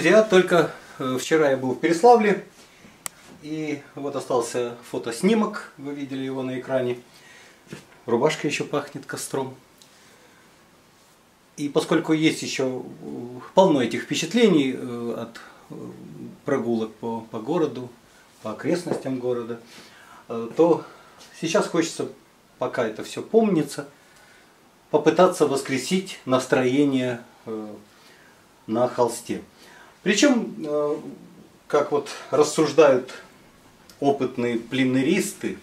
Друзья, только э, вчера я был в Переславле, и вот остался фотоснимок, вы видели его на экране. Рубашка еще пахнет костром. И поскольку есть еще полно этих впечатлений э, от э, прогулок по, по городу, по окрестностям города, то сейчас хочется, пока это все помнится, попытаться воскресить настроение на холсте. Причем, э, как вот рассуждают опытные пленеристы,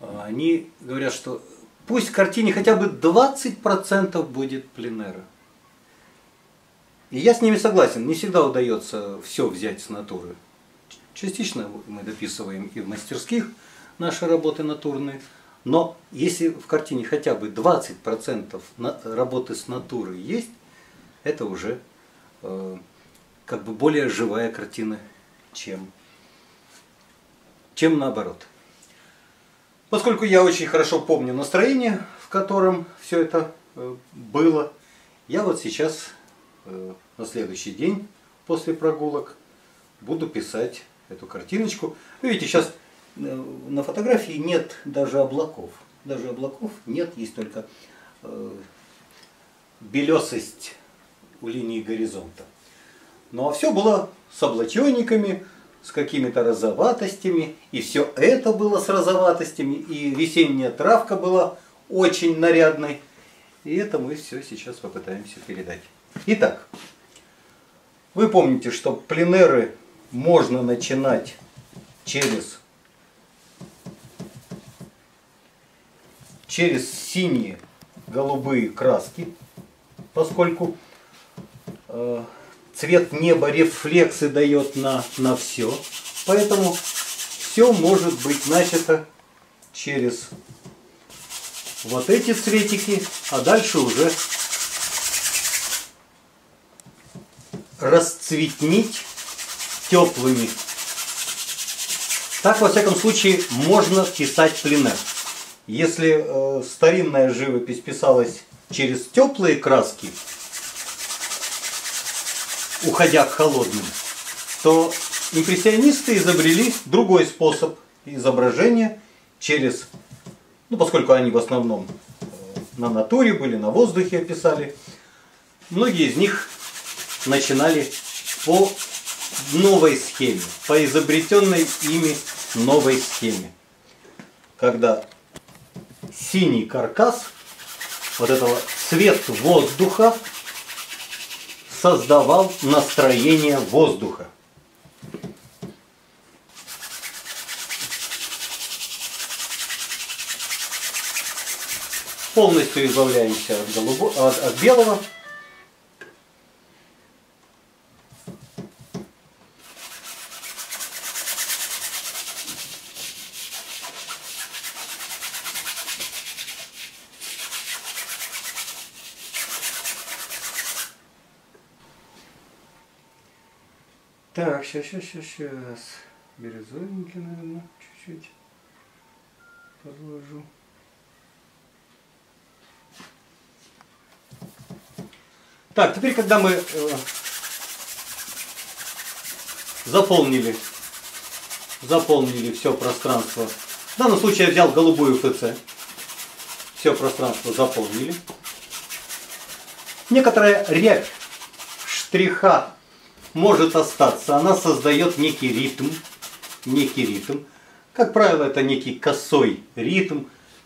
э, они говорят, что пусть в картине хотя бы 20% будет пленера. И я с ними согласен, не всегда удается все взять с натуры. Частично мы дописываем и в мастерских наши работы натурные, но если в картине хотя бы 20% работы с натуры есть, это уже э, как бы более живая картина, чем, чем наоборот. Поскольку я очень хорошо помню настроение, в котором все это э, было, я вот сейчас э, на следующий день после прогулок буду писать эту картиночку. Вы видите, сейчас э, на фотографии нет даже облаков. Даже облаков нет, есть только белесость у линии горизонта. Ну а все было с облаченниками, с какими-то розоватостями, и все это было с розоватостями, и весенняя травка была очень нарядной. И это мы все сейчас попытаемся передать. Итак, вы помните, что пленеры можно начинать через, через синие голубые краски, поскольку э, цвет неба рефлексы дает на, на все. Поэтому все может быть начато через вот эти цветики, а дальше уже расцветнить теплыми. Так, во всяком случае, можно писать пленер. Если э, старинная живопись писалась через теплые краски, уходя к холодным, то импрессионисты изобрели другой способ изображения через, ну поскольку они в основном э, на натуре были, на воздухе писали, многие из них начинали по новой схеме, по изобретенной ими новой схеме. Когда синий каркас вот этого цвет воздуха создавал настроение воздуха. Полностью избавляемся от, голубо... от, от белого. Так, сейчас, сейчас, сейчас, сейчас. Бирюзовенький, наверное, чуть-чуть подложу. Так, теперь, когда мы э, заполнили, заполнили все пространство, в данном случае я взял голубую ФЦ, все пространство заполнили. Некоторая рябь штриха может остаться. Она создает некий ритм, некий ритм. Как правило, это некий косой ритм,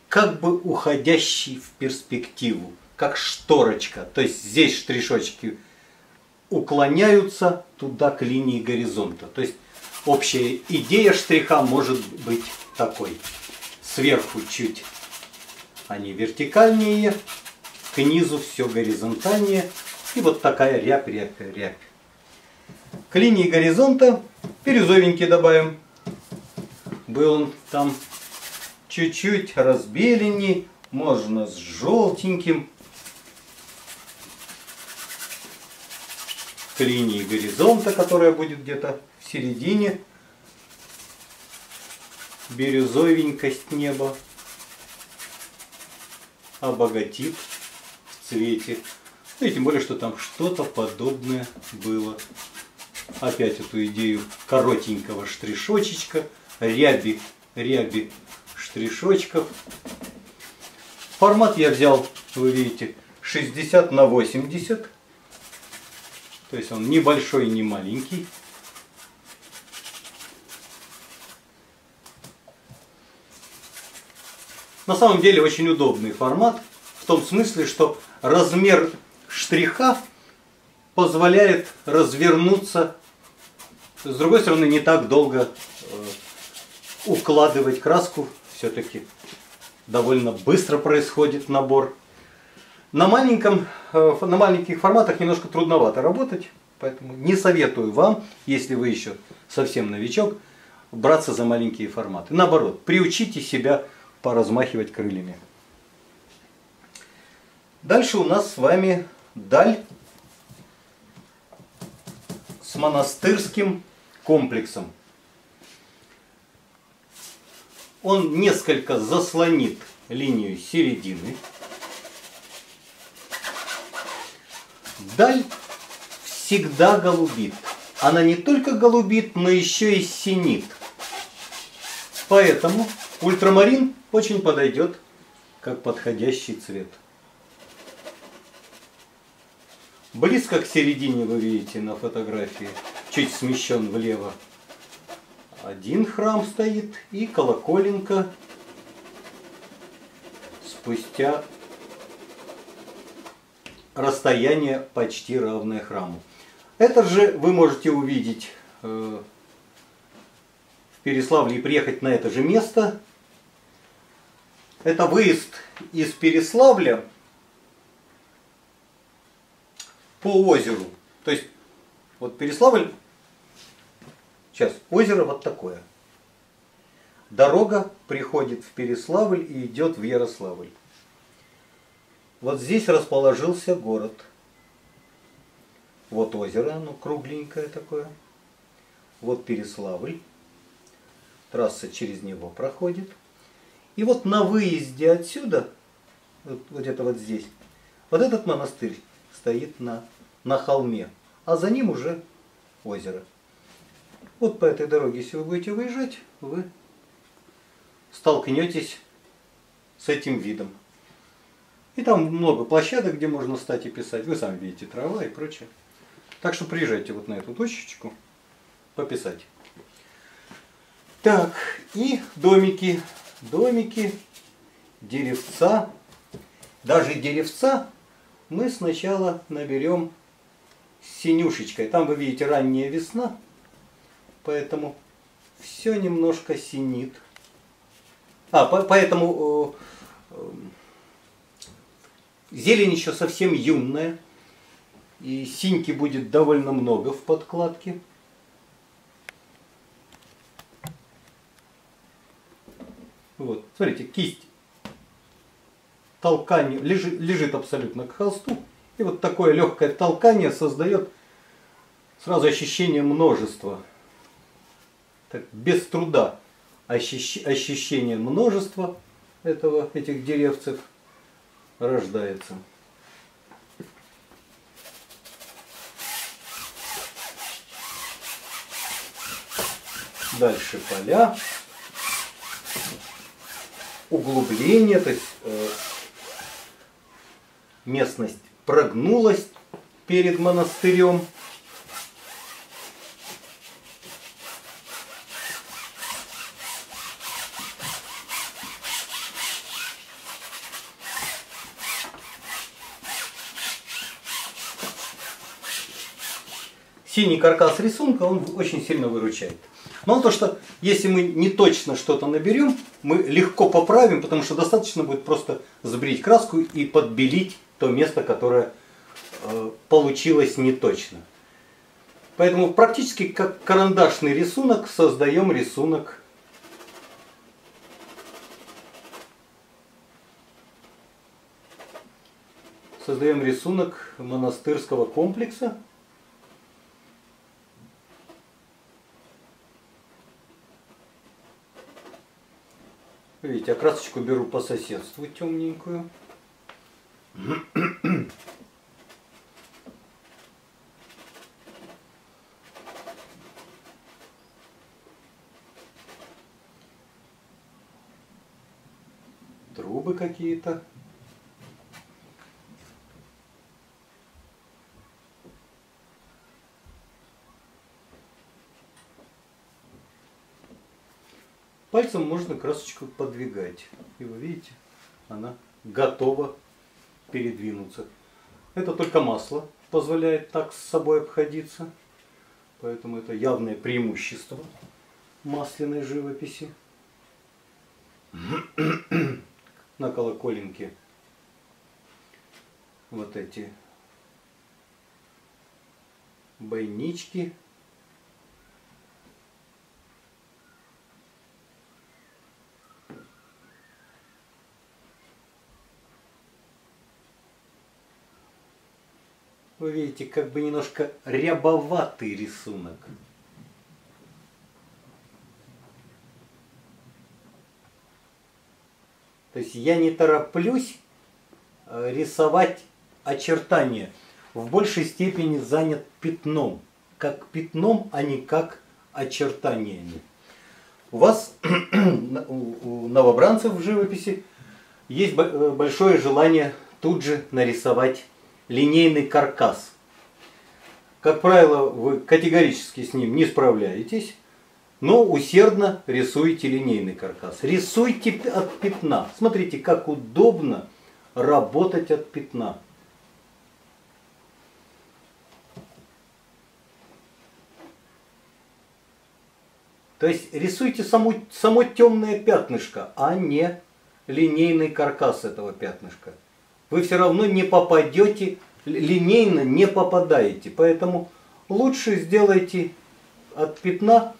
как бы уходящий в перспективу, как шторочка. То есть здесь штришочки уклоняются туда к линии горизонта. То есть общая идея штриха может быть такой. Сверху чуть они вертикальнее, к низу все горизонтальнее. И вот такая рябь, рябь, рябь. К линии горизонта бирюзовенький добавим. Был он там чуть-чуть разбеленней, можно с желтеньким. К линии горизонта, которая будет где-то в середине. Бирюзовенькость неба обогатит в цвете. Ну и тем более, что там что-то подобное было. Опять эту идею коротенького штришочечка, ряби, ряби штришочков. Формат я взял, вы видите, 60 на 80. То есть он небольшой, не маленький. На самом деле очень удобный формат, в том смысле, что размер штриха позволяет развернуться, с другой стороны, не так долго э, укладывать краску, все-таки довольно быстро происходит набор. На, маленьком, э, на маленьких форматах немножко трудновато работать, поэтому не советую вам, если вы еще совсем новичок, браться за маленькие форматы. Наоборот, приучите себя поразмахивать крыльями. Дальше у нас с вами даль с монастырским комплексом. Он несколько заслонит линию середины. Даль всегда голубит. Она не только голубит, но еще и синит. Поэтому ультрамарин очень подойдет как подходящий цвет. Близко к середине вы видите на фотографии, чуть смещен влево. Один храм стоит и колоколенка спустя расстояние почти равное храму. Это же вы можете увидеть э, в Переславле и приехать на это же место. Это выезд из Переславля по озеру. То есть, вот Переславль, сейчас, озеро вот такое. Дорога приходит в Переславль и идет в Ярославль. Вот здесь расположился город. Вот озеро, оно кругленькое такое. Вот Переславль. Трасса через него проходит. И вот на выезде отсюда, вот, вот это вот здесь, вот этот монастырь стоит на, на холме, а за ним уже озеро. Вот по этой дороге, если вы будете выезжать, вы столкнетесь с этим видом. И там много площадок, где можно стать и писать. Вы сами видите, трава и прочее. Так что приезжайте вот на эту точечку пописать. Так, и домики. Домики, деревца. Даже деревца мы сначала наберем синюшечкой. Там вы видите ранняя весна, поэтому все немножко синит. А, по поэтому э, э, зелень еще совсем юная, и синьки будет довольно много в подкладке. Вот, смотрите, кисть толкание, лежит, лежит абсолютно к холсту. И вот такое легкое толкание создает сразу ощущение множества. Так, без труда ощущение множества этого, этих деревцев рождается. Дальше поля, углубление, то есть э, местность прогнулась перед монастырем. Синий каркас рисунка, он очень сильно выручает. Мало того, что если мы не точно что-то наберем, мы легко поправим, потому что достаточно будет просто сбрить краску и подбелить то место, которое э, получилось не точно. Поэтому практически как карандашный рисунок создаем рисунок создаем рисунок монастырского комплекса. видите, окрасочку беру по соседству темненькую. Трубы какие-то. Пальцем можно красочку подвигать. И вы видите, она готова передвинуться. Это только масло позволяет так с собой обходиться. Поэтому это явное преимущество масляной живописи. На колоколенке вот эти бойнички Вы видите, как бы немножко рябоватый рисунок. То есть я не тороплюсь э, рисовать очертания. В большей степени занят пятном. Как пятном, а не как очертаниями. У вас, у новобранцев в живописи, есть э, большое желание тут же нарисовать линейный каркас. Как правило, вы категорически с ним не справляетесь, но усердно рисуете линейный каркас. Рисуйте от пятна. Смотрите, как удобно работать от пятна. То есть рисуйте само, само темное пятнышко, а не линейный каркас этого пятнышка вы все равно не попадете, линейно не попадаете. Поэтому лучше сделайте от пятна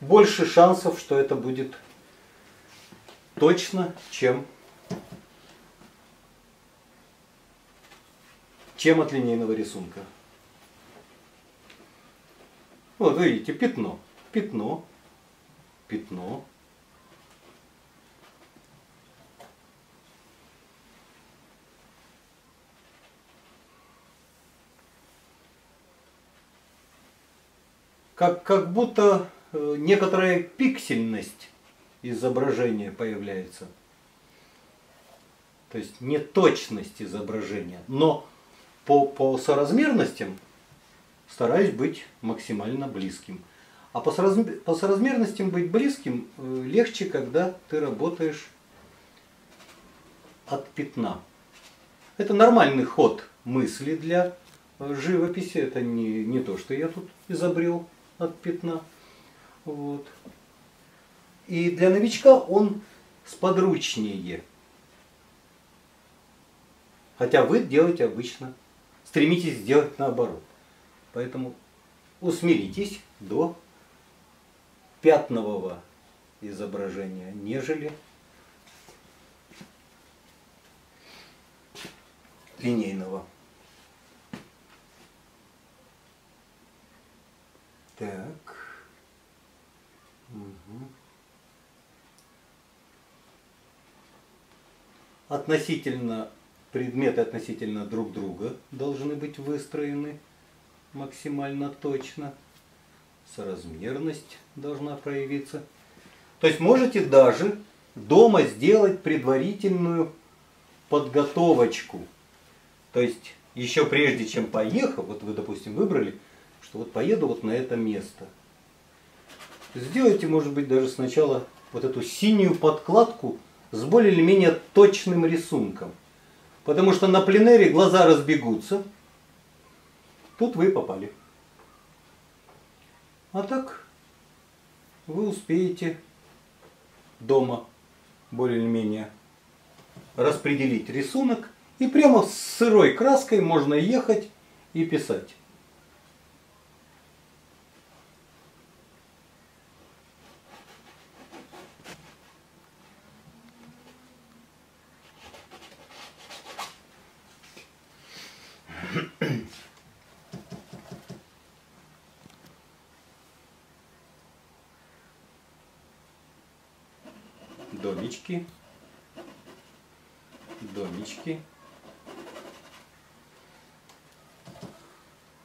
больше шансов, что это будет точно, чем, чем от линейного рисунка. Вот видите, пятно, пятно, пятно, как, как будто э, некоторая пиксельность изображения появляется. То есть неточность изображения. Но по, по соразмерностям стараюсь быть максимально близким. А по, соразмер, по соразмерностям быть близким э, легче, когда ты работаешь от пятна. Это нормальный ход мысли для э, живописи. Это не, не то, что я тут изобрел от пятна. Вот. И для новичка он сподручнее. Хотя вы делаете обычно, стремитесь сделать наоборот. Поэтому усмиритесь до пятнового изображения, нежели линейного. Так. Угу. Относительно, предметы относительно друг друга должны быть выстроены максимально точно. Соразмерность должна проявиться. То есть можете даже дома сделать предварительную подготовочку. То есть еще прежде чем поехал, вот вы, допустим, выбрали что вот поеду вот на это место. Сделайте, может быть, даже сначала вот эту синюю подкладку с более или менее точным рисунком. Потому что на пленере глаза разбегутся. Тут вы попали. А так вы успеете дома более или менее распределить рисунок. И прямо с сырой краской можно ехать и писать. домички, домички.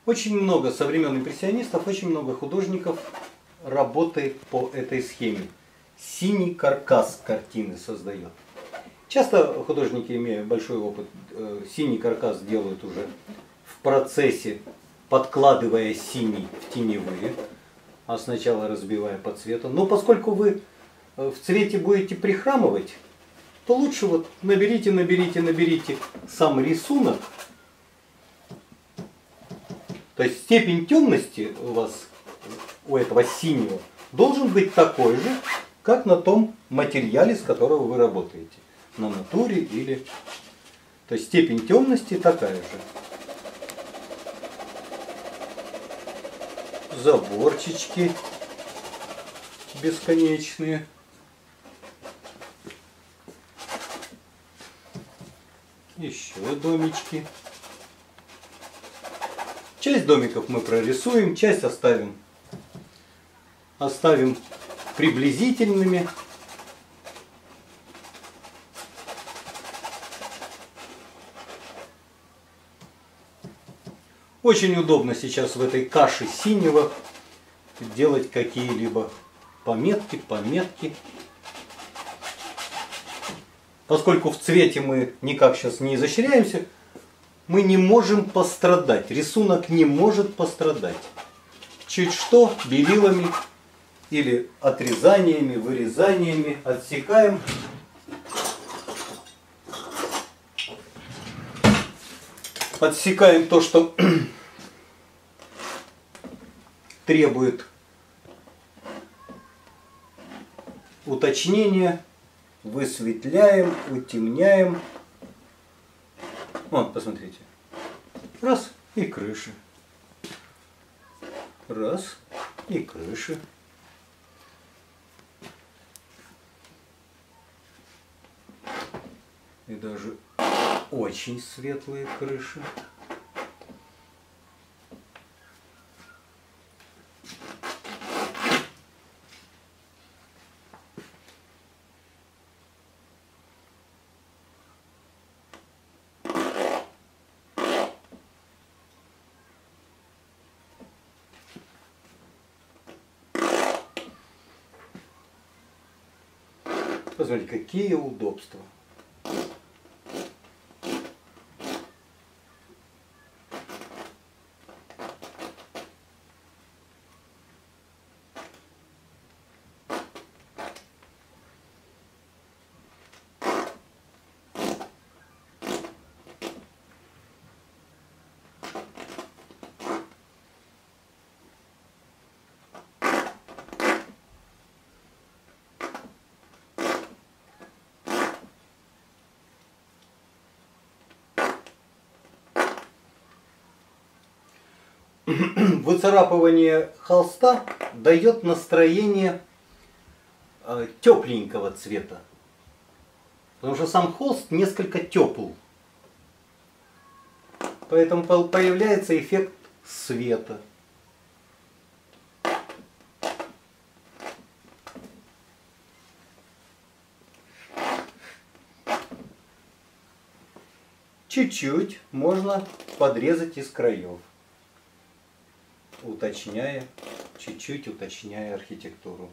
Очень много со времен импрессионистов, очень много художников работает по этой схеме. Синий каркас картины создает. Часто художники, имея большой опыт, э, синий каркас делают уже в процессе, подкладывая синий в теневые, а сначала разбивая по цвету. Но поскольку вы э, в цвете будете прихрамывать, то лучше вот наберите, наберите, наберите сам рисунок. То есть степень темности у вас, у этого синего, должен быть такой же, как на том материале, с которого вы работаете. На натуре или... То есть степень темности такая же. Заборчички бесконечные. Еще домички. Часть домиков мы прорисуем, часть оставим. Оставим приблизительными. Очень удобно сейчас в этой каше синего делать какие-либо пометки, пометки. Поскольку в цвете мы никак сейчас не изощряемся, мы не можем пострадать. Рисунок не может пострадать. Чуть что белилами или отрезаниями, вырезаниями отсекаем. Отсекаем то, что требует уточнения, высветляем, утемняем. Вот, посмотрите. Раз и крыша. Раз и крыша. и даже очень светлые крыши. Посмотрите, какие удобства. выцарапывание холста дает настроение э, тепленького цвета. Потому что сам холст несколько тепл. Поэтому появляется эффект света. Чуть-чуть можно подрезать из краев уточняя, чуть-чуть уточняя архитектуру.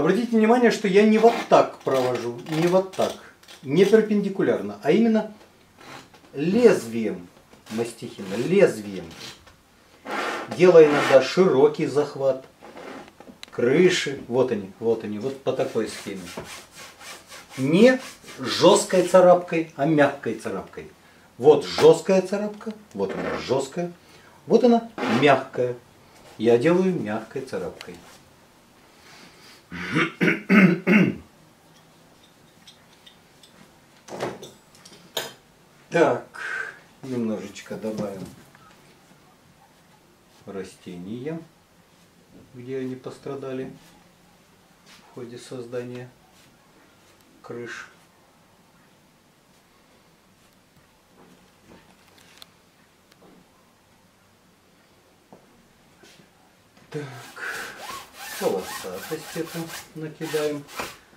Обратите внимание, что я не вот так провожу, не вот так, не перпендикулярно, а именно лезвием мастихина, лезвием. Делая иногда широкий захват, крыши, вот они, вот они, вот по такой схеме. Не жесткой царапкой, а мягкой царапкой. Вот жесткая царапка, вот она жесткая, вот она мягкая. Я делаю мягкой царапкой. Так, немножечко добавим растения, где они пострадали в ходе создания крыш. Так, полосатость это накидаем.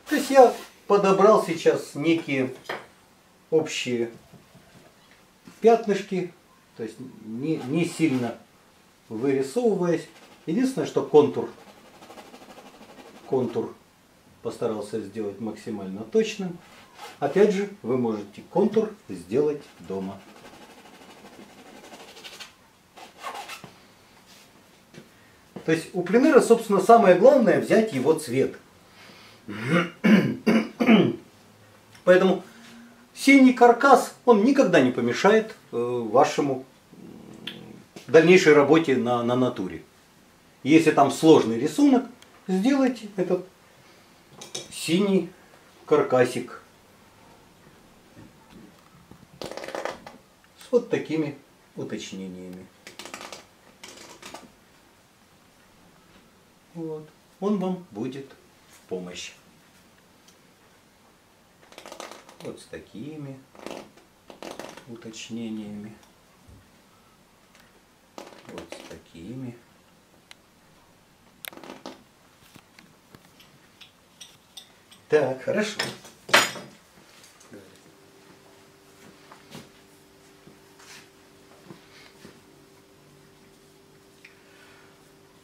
То есть я подобрал сейчас некие общие пятнышки, то есть не, не сильно вырисовываясь. Единственное, что контур, контур постарался сделать максимально точным. Опять же, вы можете контур сделать дома. То есть у пленера, собственно, самое главное взять его цвет. Поэтому синий каркас, он никогда не помешает э, вашему дальнейшей работе на, на натуре. Если там сложный рисунок, сделайте этот синий каркасик с вот такими уточнениями. Вот. Он вам будет в помощь. Вот с такими уточнениями. Вот с такими. Так, хорошо.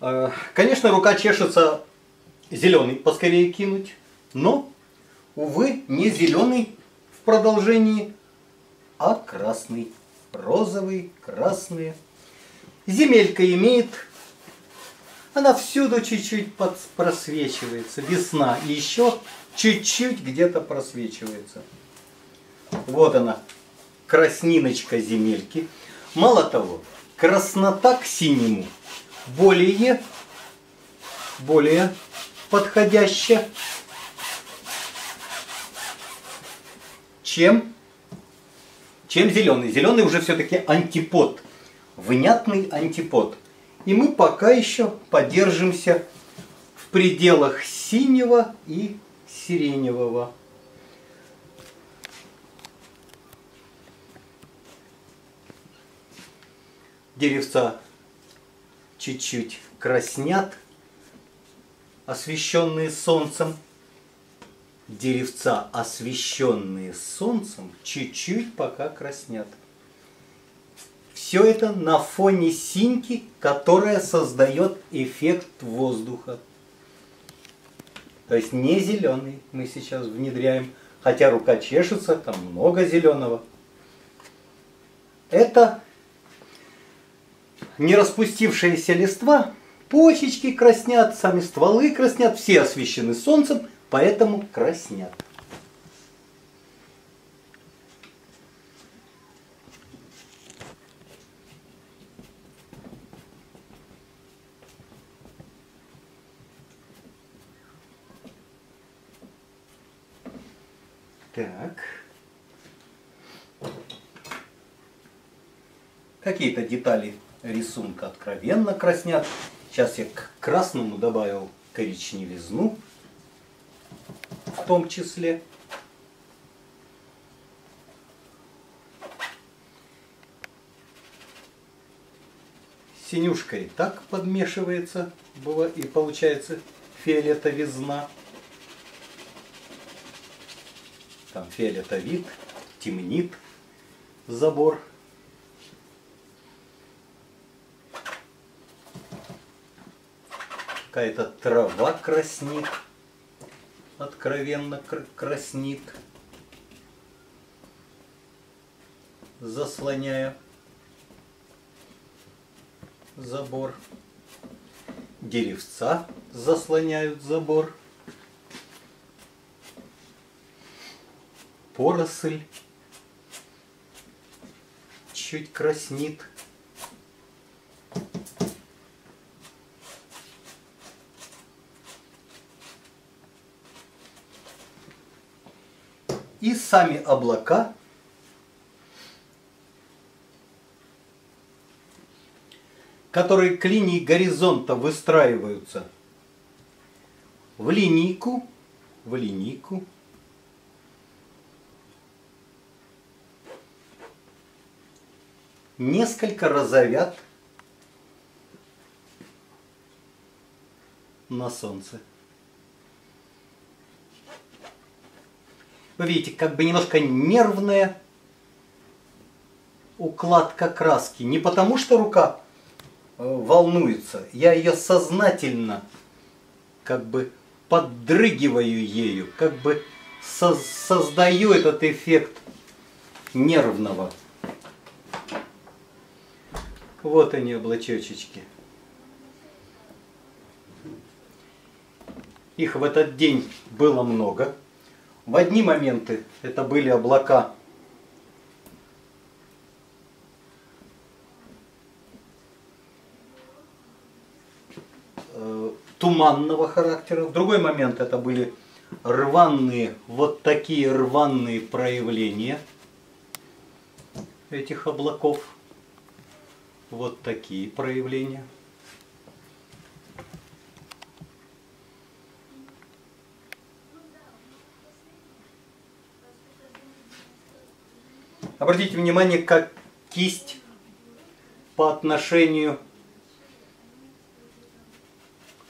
А, конечно, рука чешется зеленый поскорее кинуть, но, увы, не зеленый в продолжении, а красный. Розовый, красный. Земелька имеет, она всюду чуть-чуть просвечивается. Весна. И еще чуть-чуть где-то просвечивается. Вот она, красниночка земельки. Мало того, краснота к синему – более, более подходящее, чем, чем зеленый. Зеленый уже все-таки антипод, внятный антипод. И мы пока еще подержимся в пределах синего и сиреневого. Деревца чуть-чуть краснят, освещенные солнцем. Деревца, освещенные солнцем, чуть-чуть пока краснят. Все это на фоне синьки, которая создает эффект воздуха. То есть не зеленый мы сейчас внедряем, хотя рука чешется, там много зеленого. Это не распустившиеся листва, почечки краснят, сами стволы краснят, все освещены солнцем, поэтому краснят. Так. Какие-то детали рисунка откровенно краснят. Сейчас я к красному добавил коричневизну в том числе. Синюшка и так подмешивается, и получается фиолетовизна. Там фиолетовит, темнит забор. Какая-то трава краснит, откровенно краснит, заслоняя забор. Деревца заслоняют забор. Поросль чуть краснит. И сами облака которые к линии горизонта выстраиваются в линейку, в линейку, несколько разовят на солнце. Вы видите, как бы немножко нервная укладка краски. Не потому, что рука э, волнуется, я ее сознательно как бы поддрыгиваю ею, как бы со создаю этот эффект нервного. Вот они, облачечечки. Их в этот день было много. В одни моменты это были облака э, туманного характера. В другой момент это были рваные, вот такие рваные проявления этих облаков. Вот такие проявления. Обратите внимание, как кисть по отношению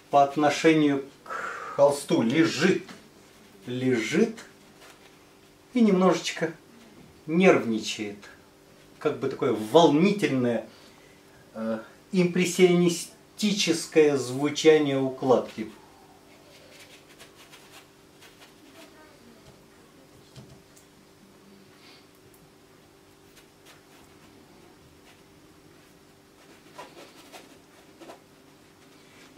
по отношению к холсту лежит, лежит и немножечко нервничает. Как бы такое волнительное, э, импрессионистическое звучание укладки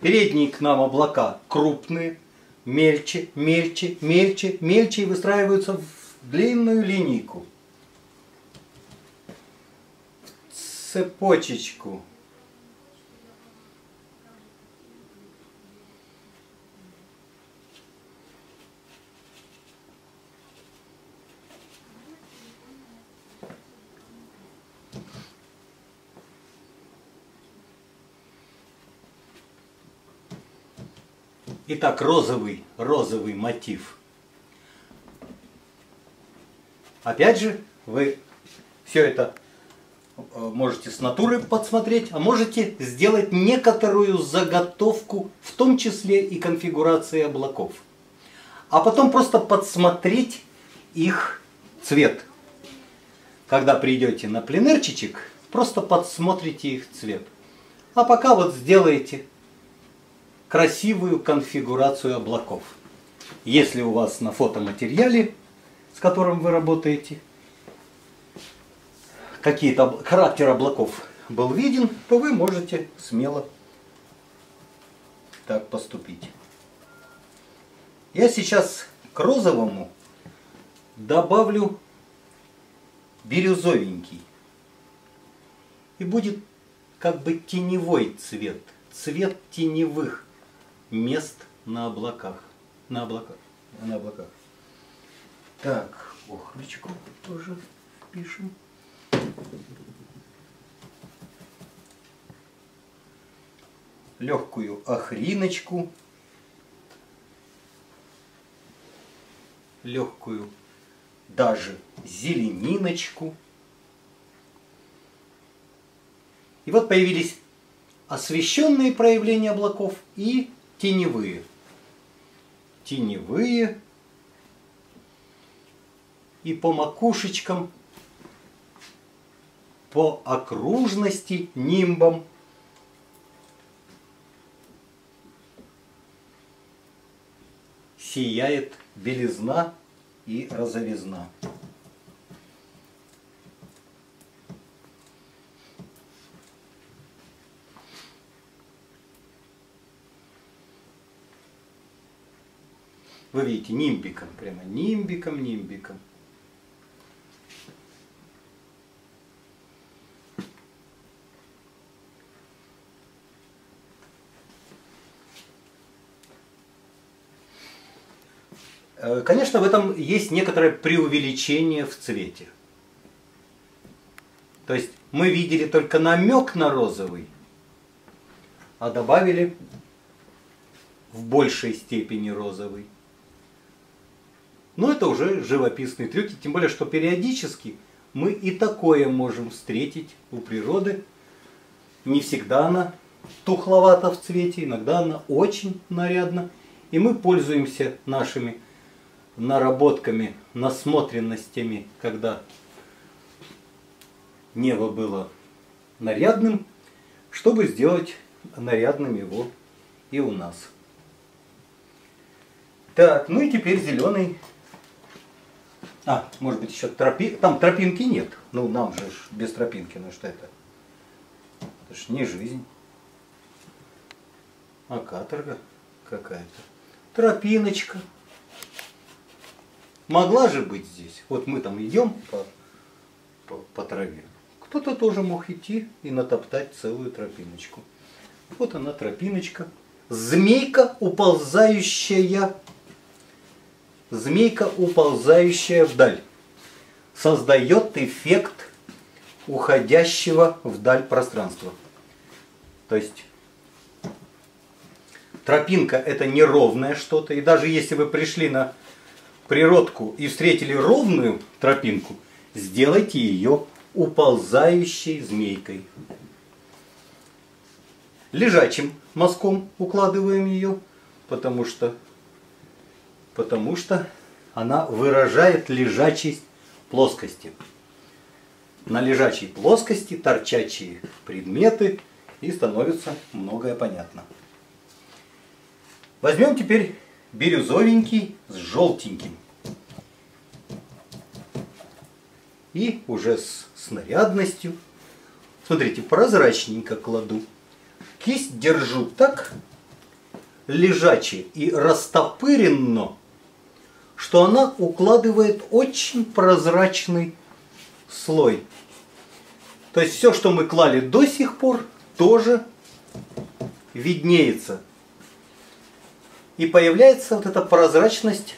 Передние к нам облака крупные, мельче, мельче, мельче, мельче и выстраиваются в длинную линейку. Цепочечку. Итак, розовый, розовый мотив. Опять же, вы все это э, можете с натуры подсмотреть, а можете сделать некоторую заготовку, в том числе и конфигурации облаков. А потом просто подсмотреть их цвет. Когда придете на пленерчичек, просто подсмотрите их цвет. А пока вот сделаете красивую конфигурацию облаков. Если у вас на фотоматериале, с которым вы работаете, какие-то характер облаков был виден, то вы можете смело так поступить. Я сейчас к розовому добавлю бирюзовенький. И будет как бы теневой цвет, цвет теневых мест на облаках. На облаках. На облаках. Так, охрочку тоже пишем. Легкую охриночку. Легкую даже зелениночку. И вот появились освещенные проявления облаков и теневые. Теневые. И по макушечкам, по окружности, нимбам сияет белизна и розовизна. Вы видите, нимбиком, прямо нимбиком, нимбиком. Э, конечно, в этом есть некоторое преувеличение в цвете. То есть мы видели только намек на розовый, а добавили в большей степени розовый. Но это уже живописные трюки, тем более, что периодически мы и такое можем встретить у природы. Не всегда она тухловата в цвете, иногда она очень нарядна. И мы пользуемся нашими наработками, насмотренностями, когда небо было нарядным, чтобы сделать нарядным его и у нас. Так, ну и теперь зеленый. А, может быть еще тропи... Там тропинки нет. Ну, нам же без тропинки, ну что это? Это ж не жизнь. А каторга какая-то. Тропиночка. Могла же быть здесь. Вот мы там идем по, по, по траве. Кто-то тоже мог идти и натоптать целую тропиночку. Вот она тропиночка. Змейка, уползающая. Змейка, уползающая вдаль. Создает эффект уходящего вдаль пространства. То есть тропинка это неровное что-то. И даже если вы пришли на природку и встретили ровную тропинку, сделайте ее уползающей змейкой. Лежачим мазком укладываем ее, потому что, потому что она выражает лежачесть плоскости. На лежачей плоскости торчачие предметы и становится многое понятно. Возьмем теперь бирюзовенький с желтеньким. И уже с снарядностью. Смотрите, прозрачненько кладу. Кисть держу так, лежаче и растопыренно, что она укладывает очень прозрачный слой. То есть все, что мы клали до сих пор, тоже виднеется. И появляется вот эта прозрачность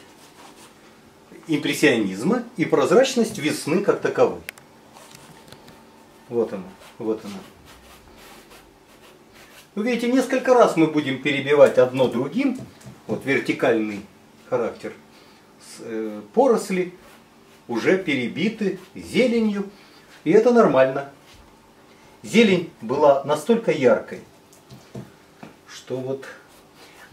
импрессионизма и прозрачность весны как таковой. Вот она, вот она. Вы видите, несколько раз мы будем перебивать одно другим, вот вертикальный характер поросли уже перебиты зеленью, и это нормально. Зелень была настолько яркой, что вот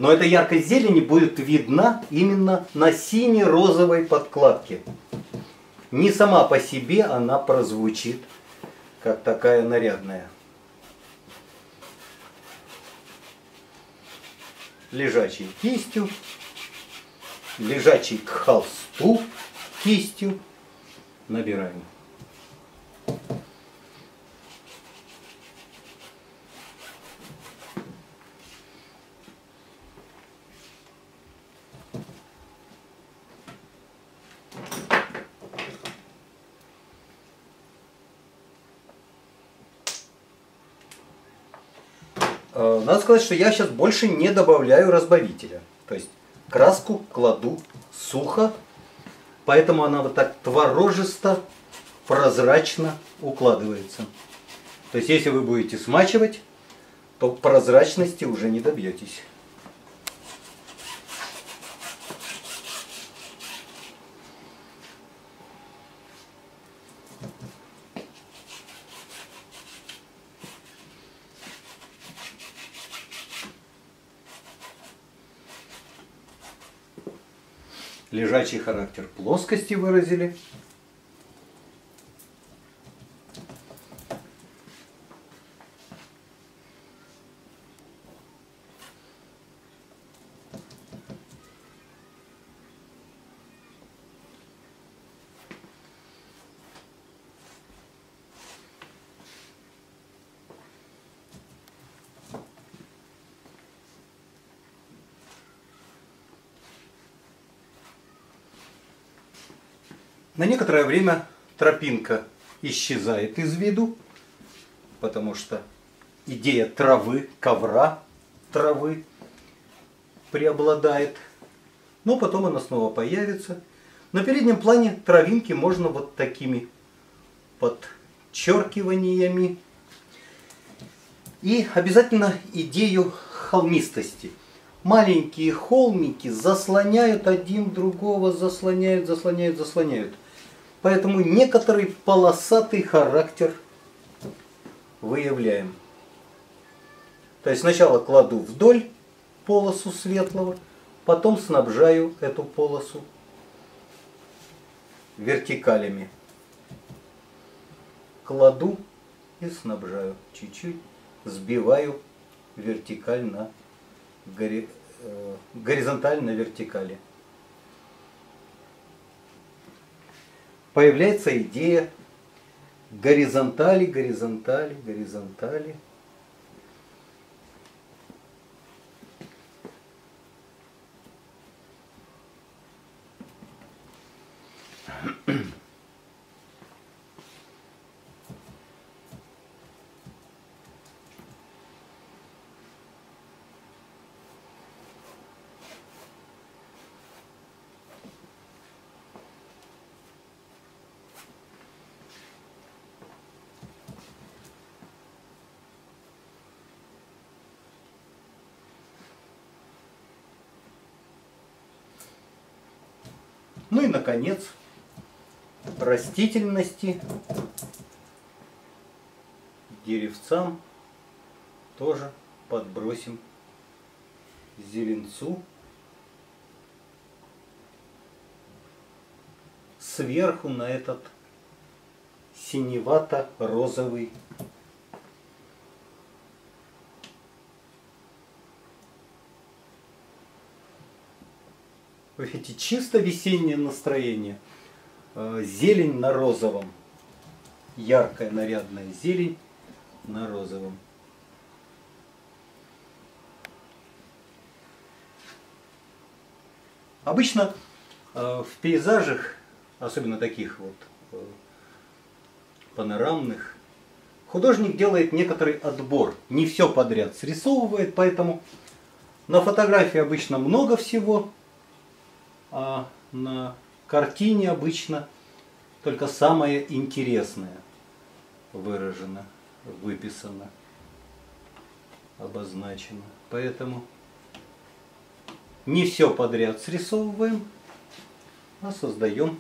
но эта яркость зелени будет видна именно на сине-розовой подкладке. Не сама по себе она прозвучит, как такая нарядная. Лежачей кистью, лежачий к холсту кистью набираем. Э, надо сказать, что я сейчас больше не добавляю разбавителя. То есть краску кладу сухо, поэтому она вот так творожисто, прозрачно укладывается. То есть если вы будете смачивать, то прозрачности уже не добьетесь. Лежачий характер плоскости выразили. На некоторое время тропинка исчезает из виду, потому что идея травы, ковра травы преобладает Но потом она снова появится. На переднем плане травинки можно вот такими подчеркиваниями. И обязательно идею холмистости. Маленькие холмики заслоняют один другого, заслоняют, заслоняют, заслоняют. Поэтому некоторый полосатый характер выявляем. То есть сначала кладу вдоль полосу светлого, потом снабжаю эту полосу вертикалями. Кладу и снабжаю чуть-чуть, сбиваю вертикаль на гори, э, горизонталь на вертикали. Появляется идея горизонтали, горизонтали, горизонтали. Ну и, наконец, растительности деревцам тоже подбросим зеленцу сверху на этот синевато-розовый Видите, чисто весеннее настроение. Э, зелень на розовом. Яркая, нарядная зелень на розовом. Обычно э, в пейзажах, особенно таких вот э, панорамных, художник делает некоторый отбор. Не все подряд срисовывает, поэтому на фотографии обычно много всего, а на картине обычно только самое интересное выражено, выписано, обозначено. Поэтому не все подряд срисовываем, а создаем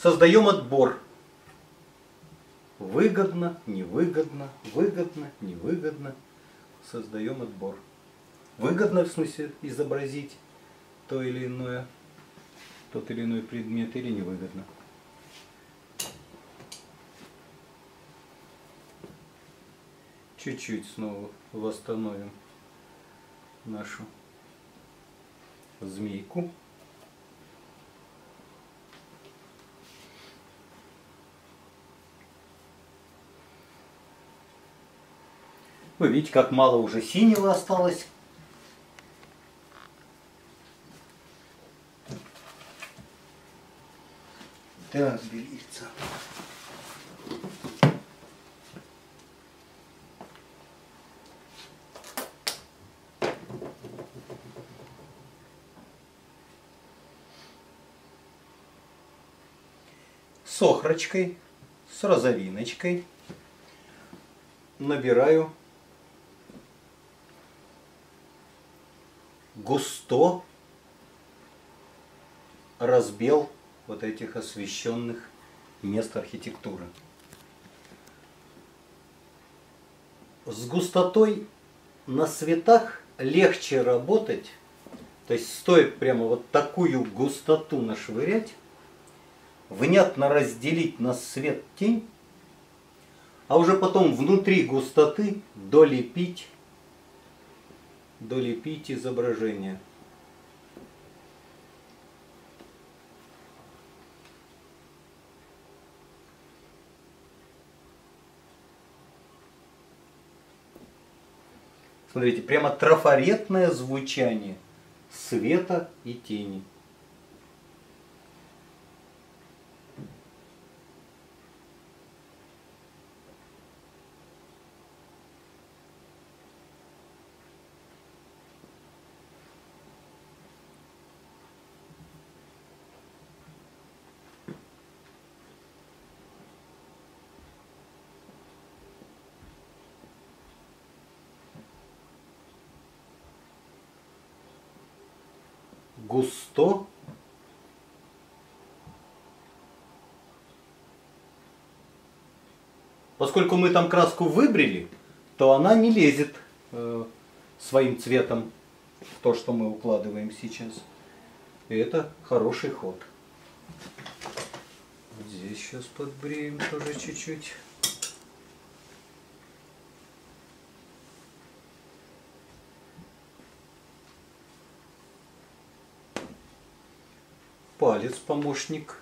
создаем отбор Выгодно, невыгодно, выгодно, невыгодно. Создаем отбор. Выгодно в смысле изобразить то или иное, тот или иной предмет или невыгодно. Чуть-чуть снова восстановим нашу змейку. Вы видите, как мало уже синего осталось. Так, белится. С охрочкой, с розовиночкой набираю густо разбел вот этих освещенных мест архитектуры. С густотой на светах легче работать, то есть стоит прямо вот такую густоту нашвырять, внятно разделить на свет тень, а уже потом внутри густоты долепить долепить изображение. Смотрите, прямо трафаретное звучание света и тени. Густо. Поскольку мы там краску выбрили, то она не лезет э, своим цветом в то, что мы укладываем сейчас. И это хороший ход. Здесь сейчас подбреем тоже чуть-чуть. Палец помощник.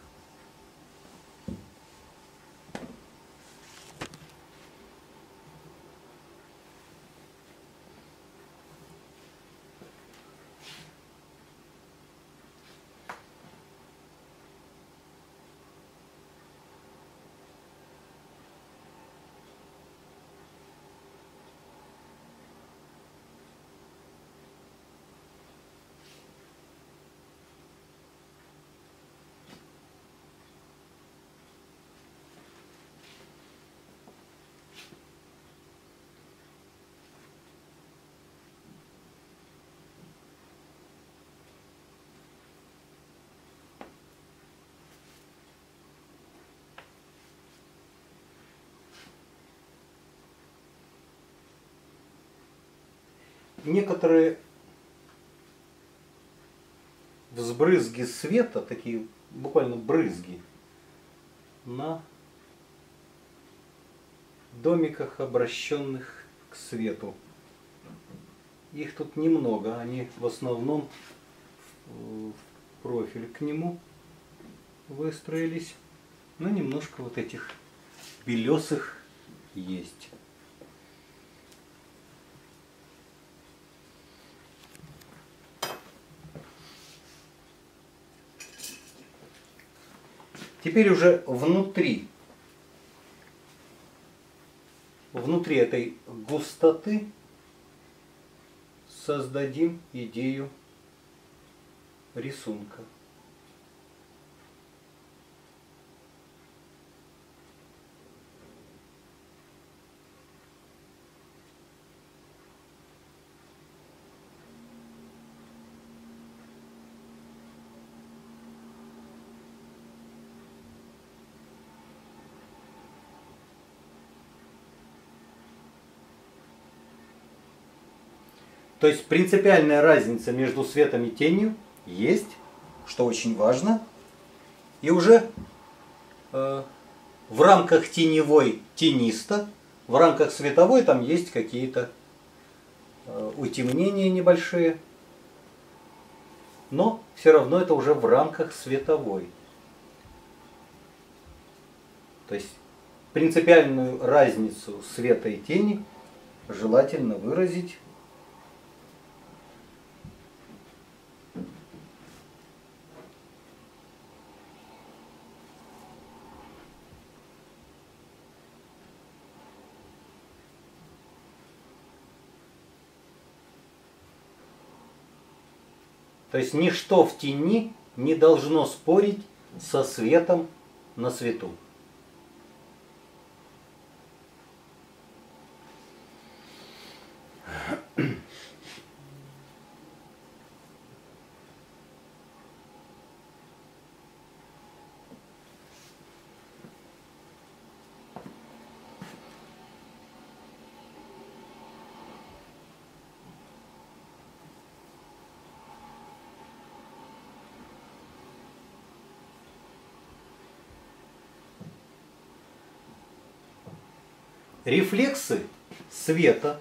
Некоторые взбрызги света, такие буквально брызги, на домиках, обращенных к свету. Их тут немного, они в основном в профиль к нему выстроились. Но немножко вот этих белесых есть. Теперь уже внутри, внутри этой густоты создадим идею рисунка. То есть принципиальная разница между светом и тенью есть, что очень важно. И уже э, в рамках теневой тенисто, в рамках световой там есть какие-то э, утемнения небольшие. Но все равно это уже в рамках световой. То есть принципиальную разницу света и тени желательно выразить То есть ничто в тени не должно спорить со светом на свету. Рефлексы света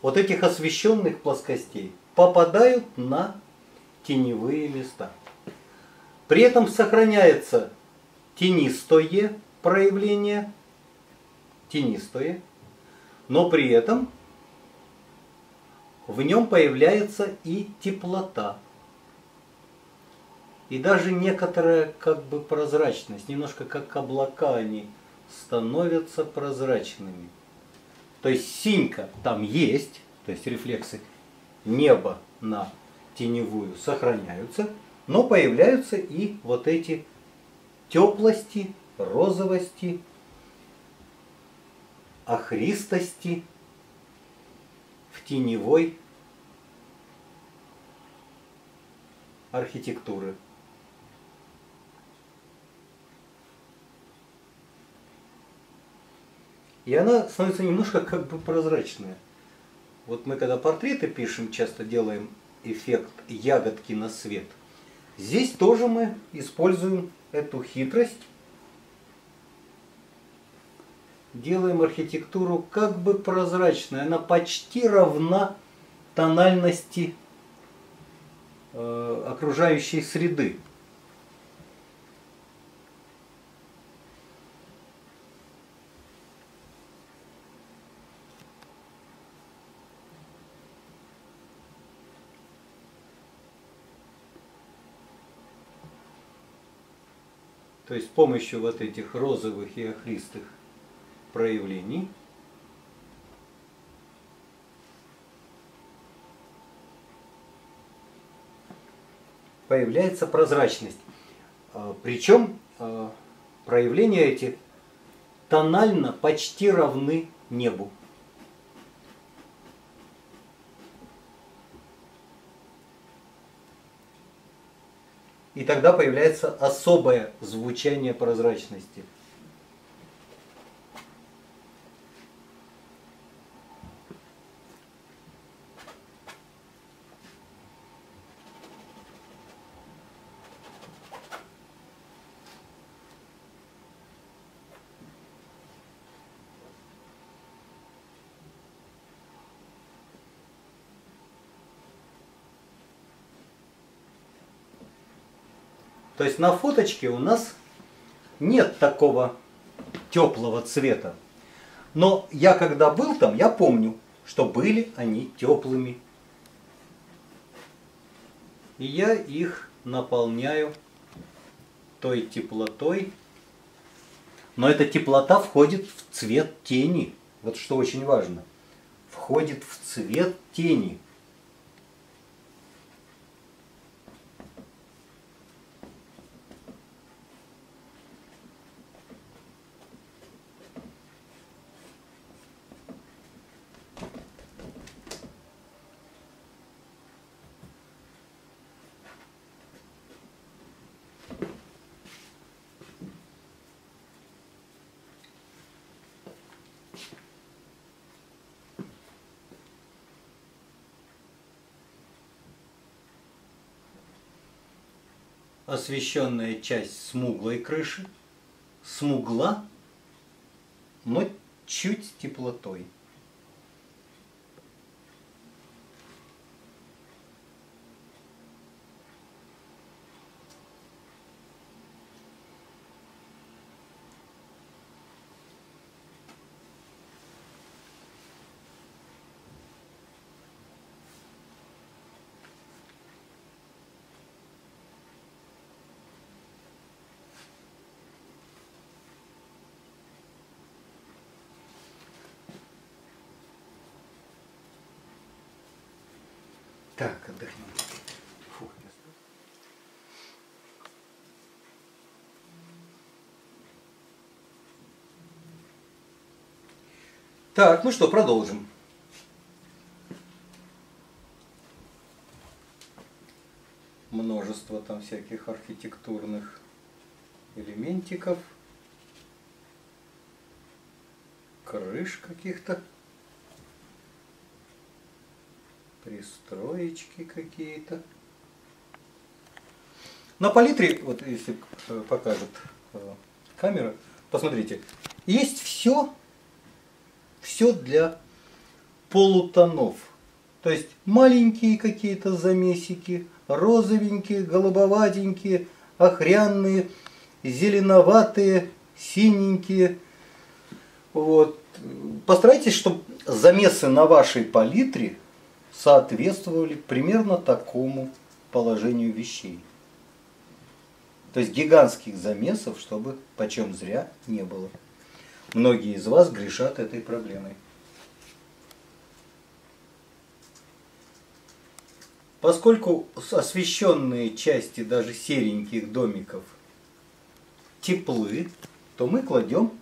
вот этих освещенных плоскостей попадают на теневые места. При этом сохраняется тенистое проявление, тенистое, но при этом в нем появляется и теплота. И даже некоторая как бы прозрачность, немножко как облака они становятся прозрачными. То есть синька там есть, то есть рефлексы неба на теневую сохраняются, но появляются и вот эти теплости, розовости, охристости в теневой архитектуры. И она становится немножко как бы прозрачная. Вот мы когда портреты пишем, часто делаем эффект ягодки на свет. Здесь тоже мы используем эту хитрость. Делаем архитектуру как бы прозрачной. Она почти равна тональности э, окружающей среды. То есть с помощью вот этих розовых и охристых проявлений появляется прозрачность. А, Причем а, проявления эти тонально почти равны небу. И тогда появляется особое звучание прозрачности. То есть на фоточке у нас нет такого теплого цвета. Но я когда был там, я помню, что были они теплыми. И я их наполняю той теплотой. Но эта теплота входит в цвет тени. Вот что очень важно. Входит в цвет тени. Освещенная часть смуглой крыши, смугла, но чуть теплотой. Так, отдохнем. Фух, не осталось. Так, ну что, продолжим. Множество там всяких архитектурных элементиков. Крыш каких-то. Пристроечки какие-то. На палитре, вот если э, покажет э, камера, посмотрите, есть все, все для полутонов. То есть маленькие какие-то замесики, розовенькие, голубоватенькие, охряные, зеленоватые, синенькие. Вот. Постарайтесь, чтобы замесы на вашей палитре соответствовали примерно такому положению вещей. То есть гигантских замесов, чтобы почем зря не было. Многие из вас грешат этой проблемой. Поскольку освещенные части даже сереньких домиков теплы, то мы кладем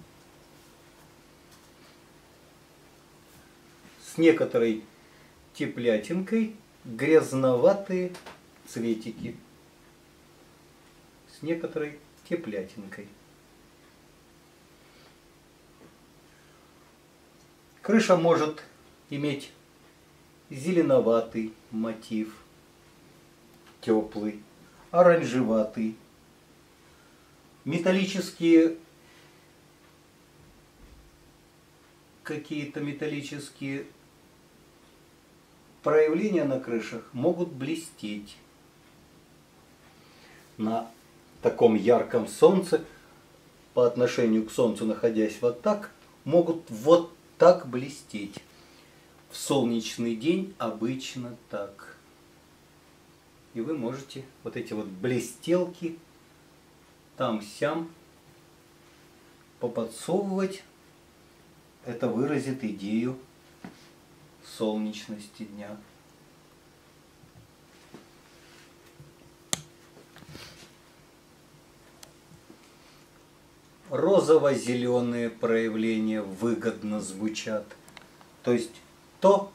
с некоторой теплятинкой грязноватые цветики. с некоторой теплятинкой. Крыша может иметь зеленоватый мотив, теплый, оранжеватый, металлические какие-то металлические проявления на крышах могут блестеть. На таком ярком солнце, по отношению к солнцу находясь вот так, могут вот так блестеть. В солнечный день обычно так. И вы можете вот эти вот блестелки там-сям поподсовывать. Это выразит идею солнечности дня. Розово-зеленые проявления выгодно звучат. То есть то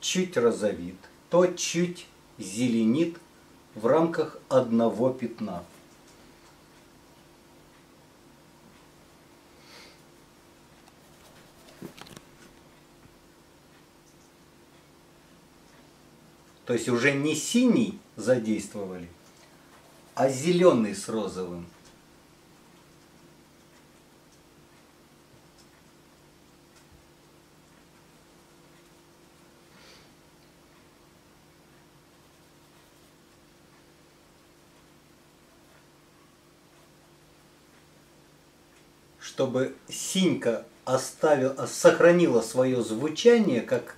чуть розовит, то чуть зеленит в рамках одного пятна. То есть уже не синий задействовали, а зеленый с розовым. Чтобы синька оставила, сохранила свое звучание как,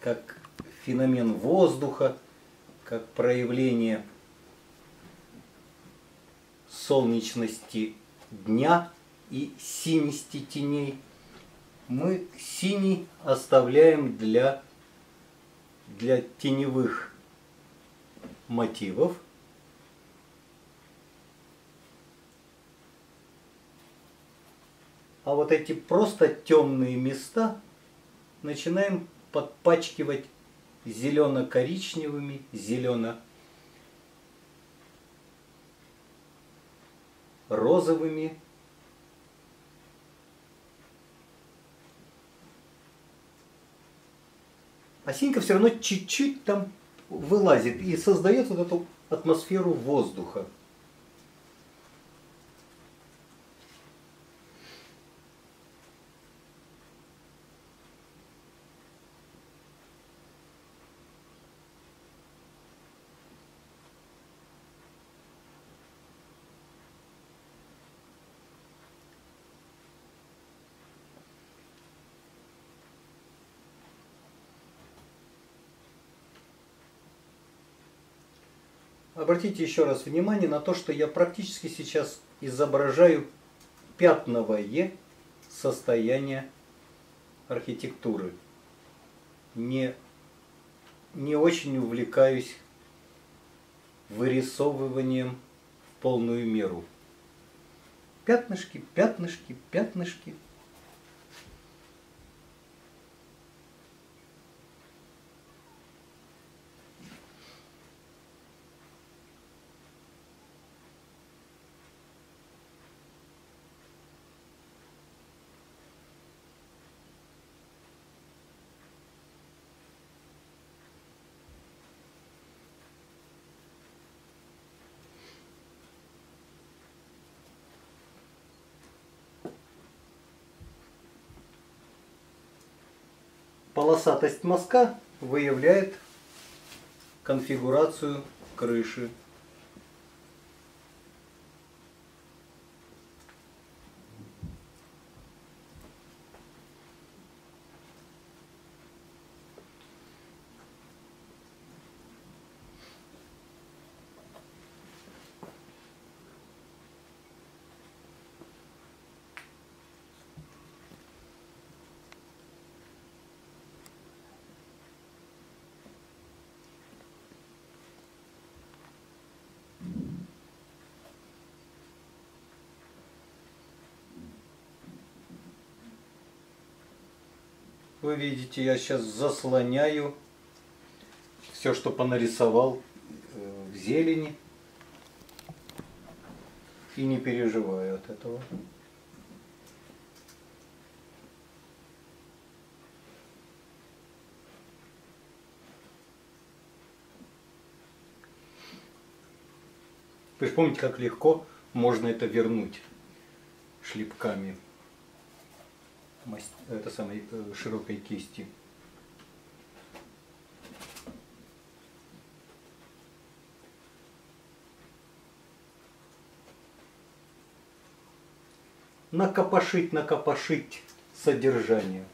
как феномен воздуха, как проявление солнечности дня и синести теней, мы синий оставляем для, для теневых мотивов. А вот эти просто темные места начинаем подпачкивать зелено-коричневыми, зелено-розовыми. А синька все равно чуть-чуть там вылазит и создает вот эту атмосферу воздуха. Обратите еще раз внимание на то, что я практически сейчас изображаю пятновое состояние архитектуры. Не, не очень увлекаюсь вырисовыванием в полную меру. Пятнышки, пятнышки, пятнышки – Полосатость мазка выявляет конфигурацию крыши. Вы видите, я сейчас заслоняю все, что понарисовал э, в зелени. и не переживаю от этого. Вы же помните, как легко можно это вернуть шлепками это самой э, широкой кисти. Накопошить, накопошить содержание.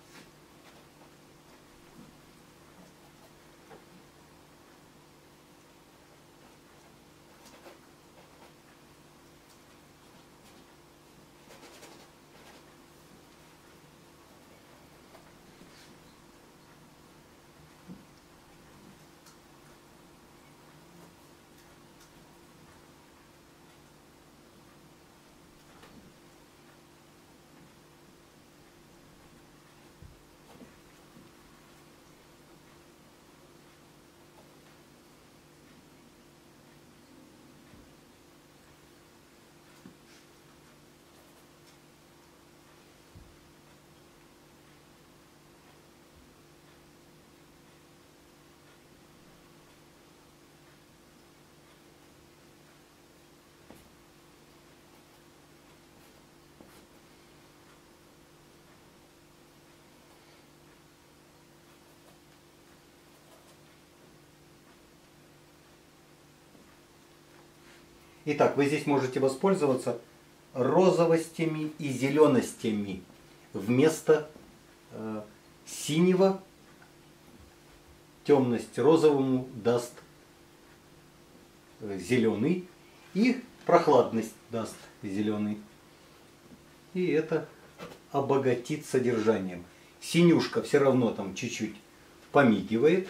Итак, вы здесь можете воспользоваться розовостями и зеленостями вместо э, синего темность розовому даст э, зеленый и прохладность даст зеленый. И это обогатит содержанием. Синюшка все равно там чуть-чуть помигивает,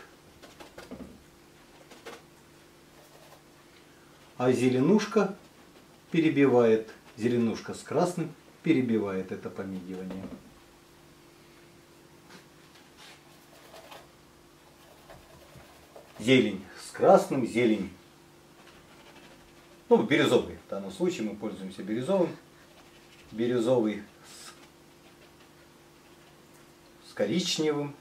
а зеленушка перебивает, зеленушка с красным перебивает это помигивание. Зелень с красным, зелень, ну, бирюзовый. В данном случае мы пользуемся бирюзовым. Бирюзовый с, с коричневым.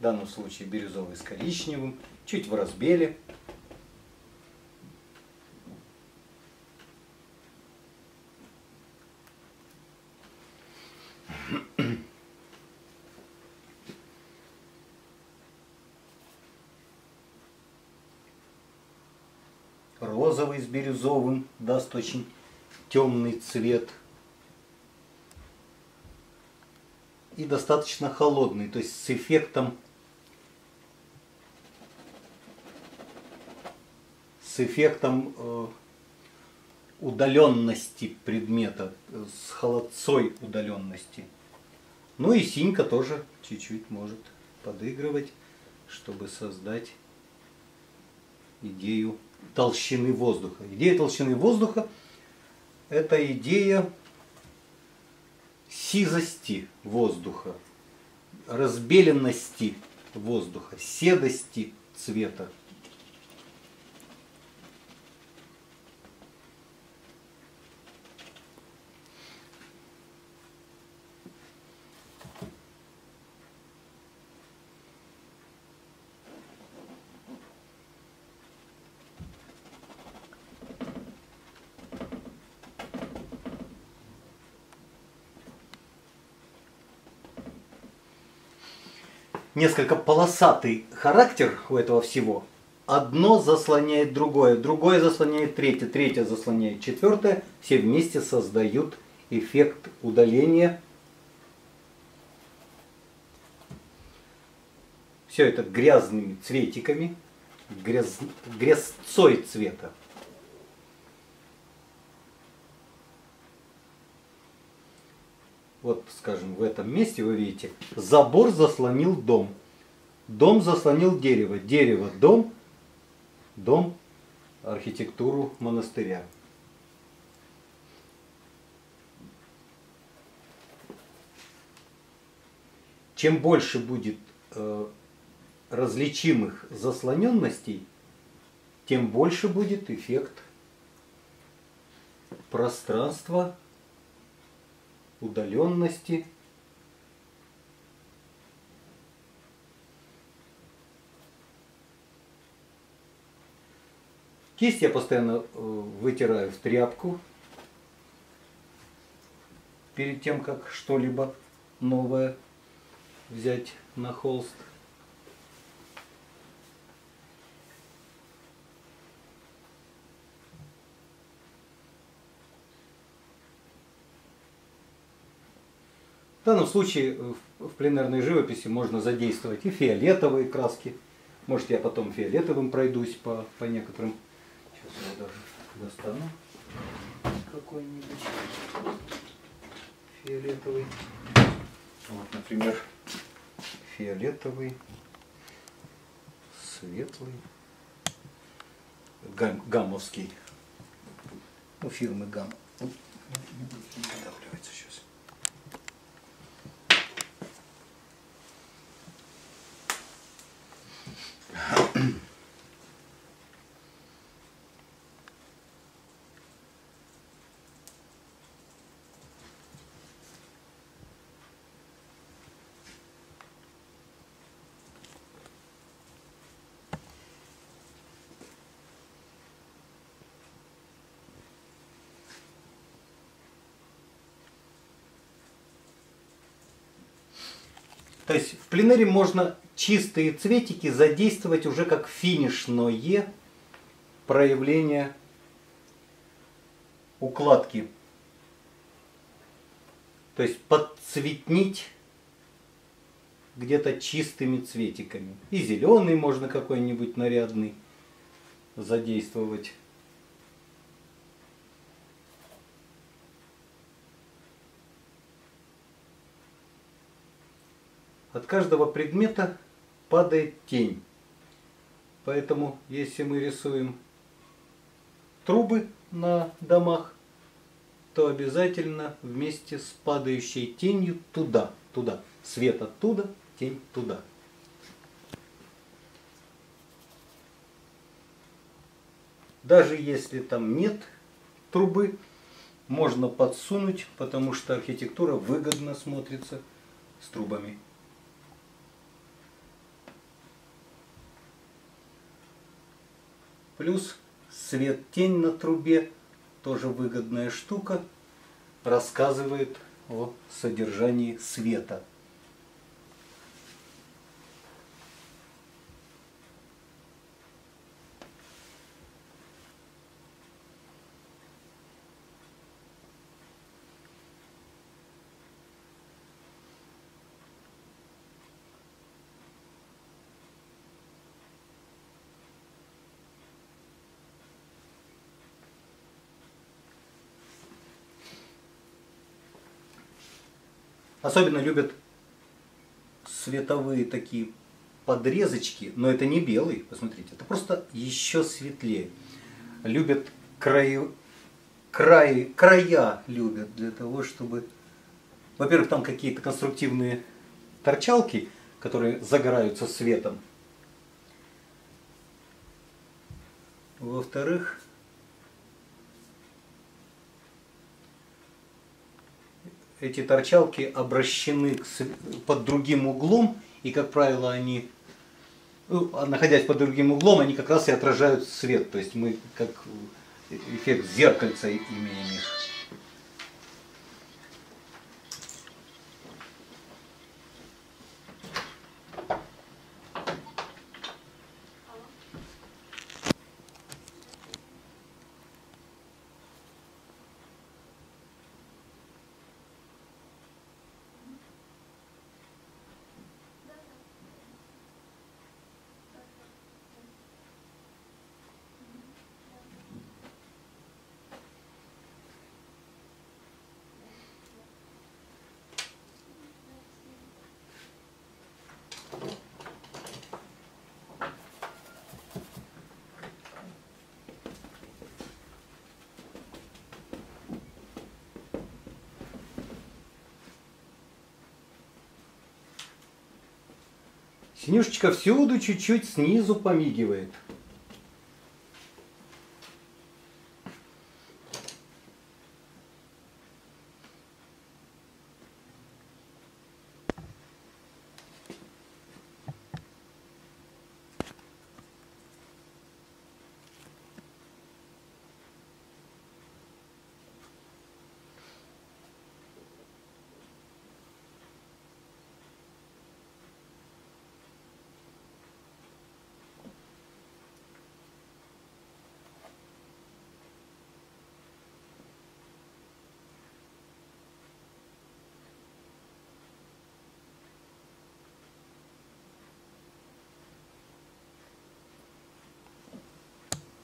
В данном случае бирюзовый с коричневым, чуть в разбеле. Розовый с бирюзовым даст очень темный цвет. И достаточно холодный, то есть с эффектом эффектом э, удаленности предмета, с холодцой удаленности. Ну и синька тоже чуть-чуть может подыгрывать, чтобы создать идею толщины воздуха. Идея толщины воздуха – это идея сизости воздуха, разбеленности воздуха, седости цвета. Несколько полосатый характер у этого всего. Одно заслоняет другое, другое заслоняет третье, третье заслоняет четвертое. Все вместе создают эффект удаления. Все это грязными цветиками, гряз, грязцой цвета. Вот, скажем, в этом месте вы видите, забор заслонил дом. Дом заслонил дерево. Дерево – дом, дом – архитектуру монастыря. Чем больше будет э, различимых заслоненностей, тем больше будет эффект пространства, удаленности. Кисть я постоянно э, вытираю в тряпку перед тем, как что-либо новое взять на холст. В данном случае в пленарной живописи можно задействовать и фиолетовые краски. Может я потом фиолетовым пройдусь по, по некоторым. Сейчас я даже достану какой-нибудь фиолетовый. Вот, например, фиолетовый, светлый, гам, гамовский. Ну, фирмы гам. Выдавливается сейчас. То есть в пленере можно чистые цветики задействовать уже как финишное проявление укладки. То есть подцветнить где-то чистыми цветиками. И зеленый можно какой-нибудь нарядный задействовать. От каждого предмета падает тень. Поэтому, если мы рисуем трубы на домах, то обязательно вместе с падающей тенью туда, туда. Свет оттуда, тень туда. Даже если там нет трубы, можно подсунуть, потому что архитектура выгодно смотрится с трубами. Плюс свет-тень на трубе, тоже выгодная штука, рассказывает о содержании света. Особенно любят световые такие подрезочки, но это не белый, посмотрите, это просто еще светлее. Любят краю, край, края любят для того, чтобы, во-первых, там какие-то конструктивные торчалки, которые загораются светом. Во-вторых, эти торчалки обращены под другим углом, и, как правило, они, ну, а находясь под другим углом, они как раз и отражают свет. То есть мы как эффект зеркальца имеем их. Синюшечка всюду чуть-чуть снизу помигивает.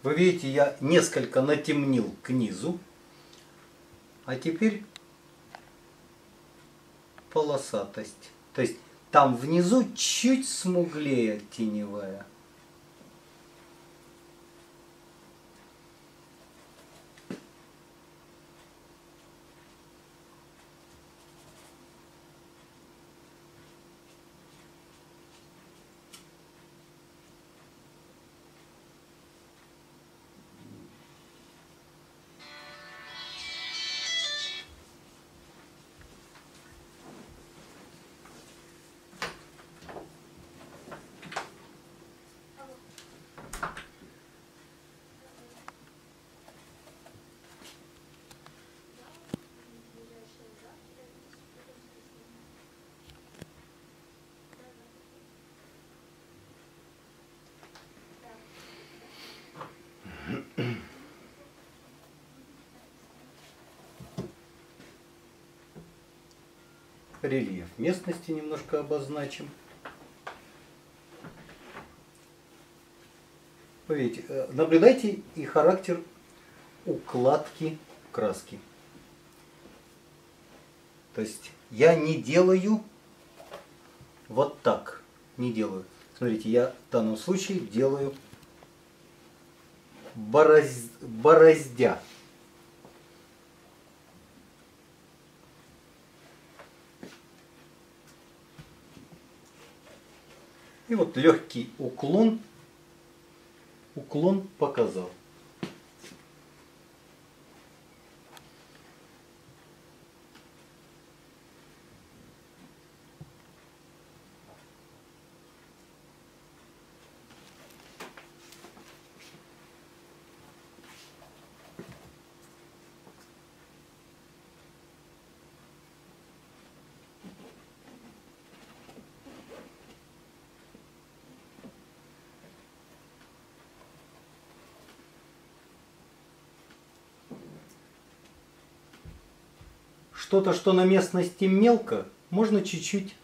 Вы видите, я несколько натемнил к низу. А теперь полосатость. То есть там внизу чуть смуглее теневая. Рельеф местности немножко обозначим. Видите, э, наблюдайте и характер укладки краски. То есть я не делаю вот так. Не делаю. Смотрите, я в данном случае делаю борозд... бороздя. Вот легкий уклон, уклон показал. Что-то, что на местности мелко, можно чуть-чуть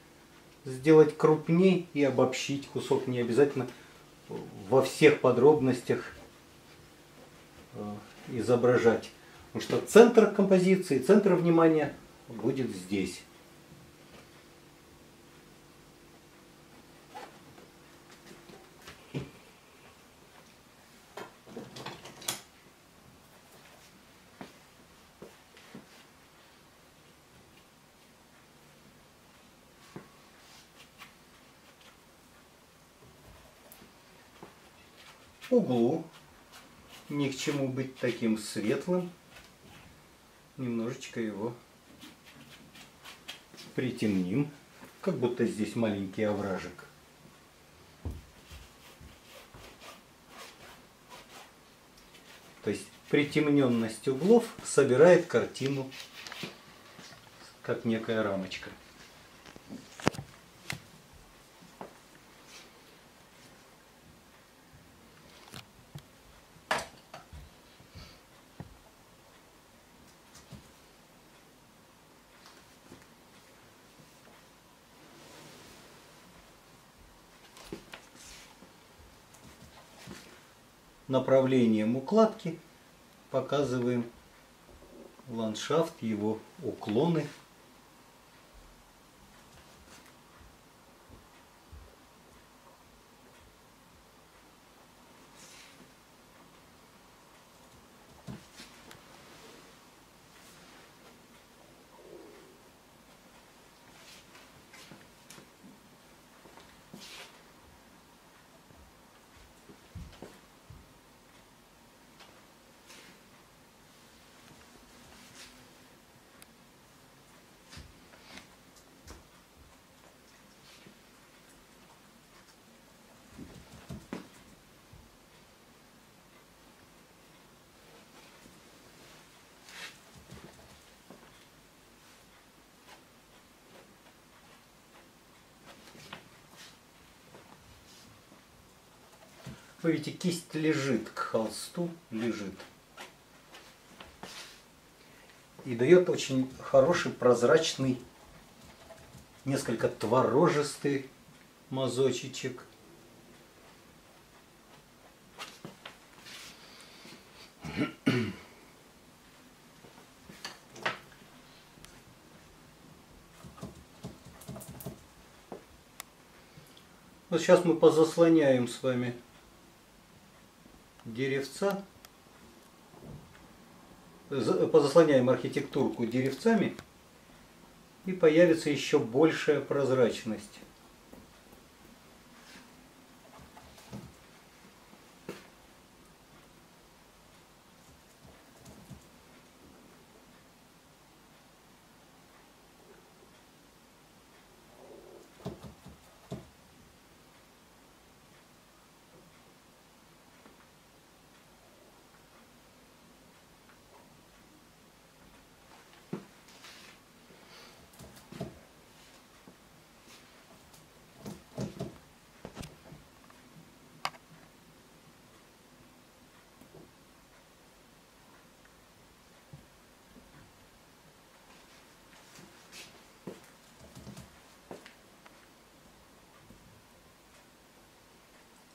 сделать крупней и обобщить кусок. Не обязательно во всех подробностях э, изображать. Потому что центр композиции, центр внимания будет здесь. Углу. Ни к чему быть таким светлым. Немножечко его притемним. Как будто здесь маленький овражек. То есть притемненность углов собирает картину как некая рамочка. Направлением укладки показываем ландшафт, его уклоны. Видите, кисть лежит к холсту, лежит. И дает очень хороший, прозрачный, несколько творожистый мазочечек. Вот сейчас мы позаслоняем с вами деревца, позаслоняем архитектурку деревцами, и появится еще большая прозрачность.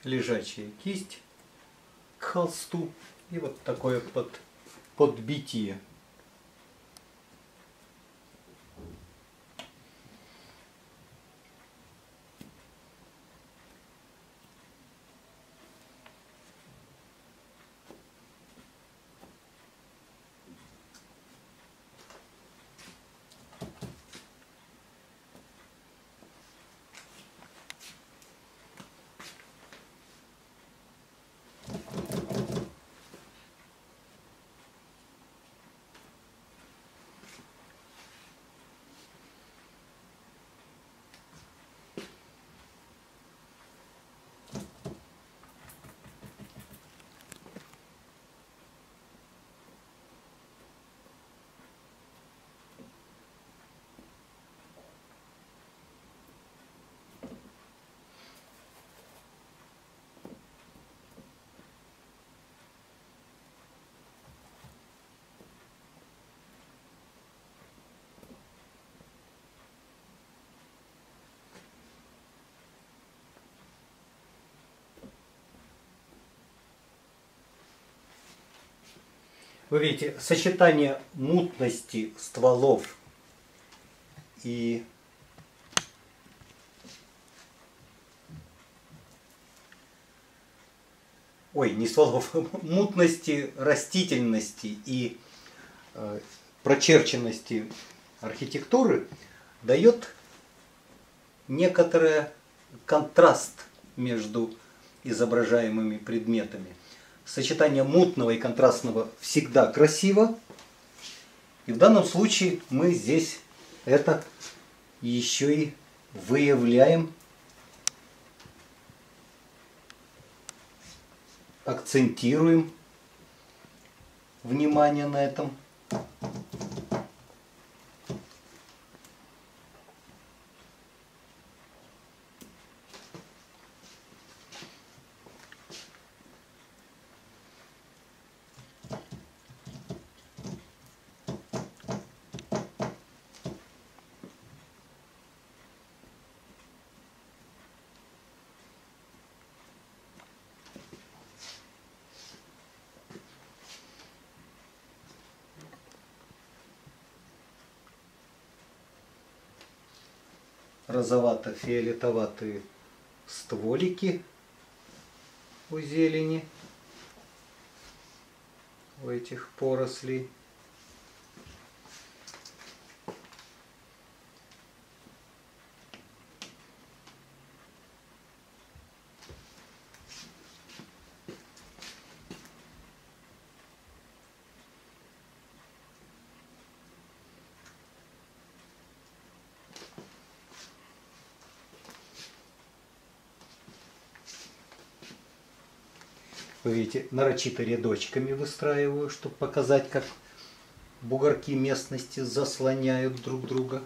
Лежачая кисть к холсту и вот такое под, подбитие. Вы видите, сочетание мутности стволов и ой, не стволов, мутности растительности и э, прочерченности архитектуры дает некоторый контраст между изображаемыми предметами сочетание мутного и контрастного всегда красиво. И в данном случае мы здесь это еще и выявляем, акцентируем внимание на этом. Розовато-фиолетоватые стволики у зелени, у этих порослей. видите, нарочито рядочками выстраиваю, чтобы показать, как бугорки местности заслоняют друг друга.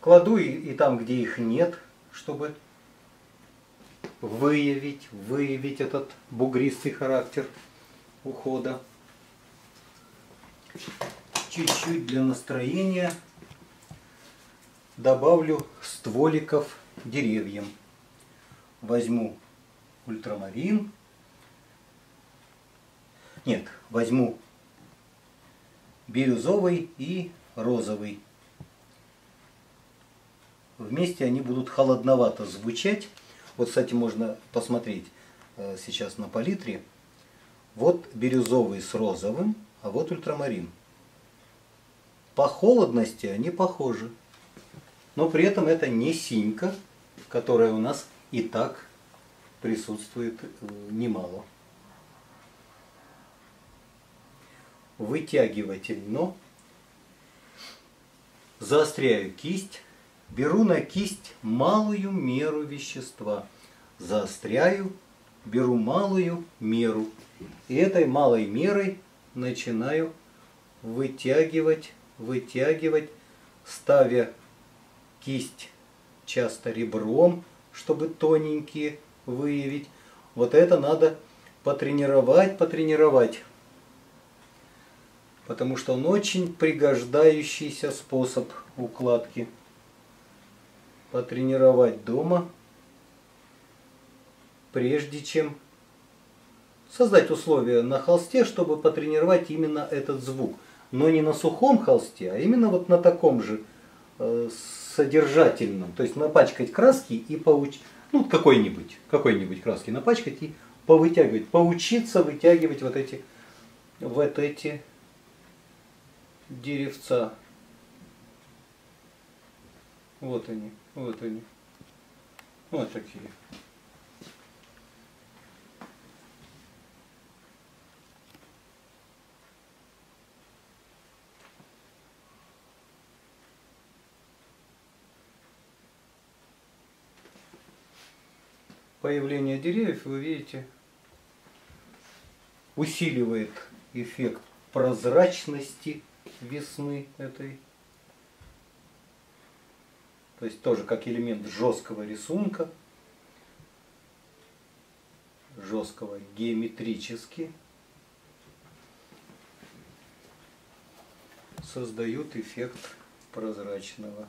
Кладу и, и там, где их нет, чтобы выявить, выявить этот бугристый характер ухода. Чуть-чуть для настроения добавлю стволиков деревьям. Возьму ультрамарин. Нет, возьму бирюзовый и розовый. Вместе они будут холодновато звучать. Вот, кстати, можно посмотреть э, сейчас на палитре. Вот бирюзовый с розовым, а вот ультрамарин. По холодности они похожи. Но при этом это не синька, которая у нас и так присутствует э, немало. Вытягивательно. Заостряю кисть. Беру на кисть малую меру вещества. Заостряю, беру малую меру. И этой малой мерой начинаю вытягивать, вытягивать, ставя кисть часто ребром, чтобы тоненькие выявить. Вот это надо потренировать, потренировать. Потому что он очень пригождающийся способ укладки. Потренировать дома, прежде чем создать условия на холсте, чтобы потренировать именно этот звук. Но не на сухом холсте, а именно вот на таком же э, содержательном. То есть напачкать краски и поучить, ну какой-нибудь, какой-нибудь краски напачкать и повытягивать, поучиться вытягивать вот эти, вот эти деревца. Вот они, вот они. Вот такие. появление деревьев, вы видите, усиливает эффект прозрачности весны этой. То есть тоже как элемент жесткого рисунка, жесткого геометрически создают эффект прозрачного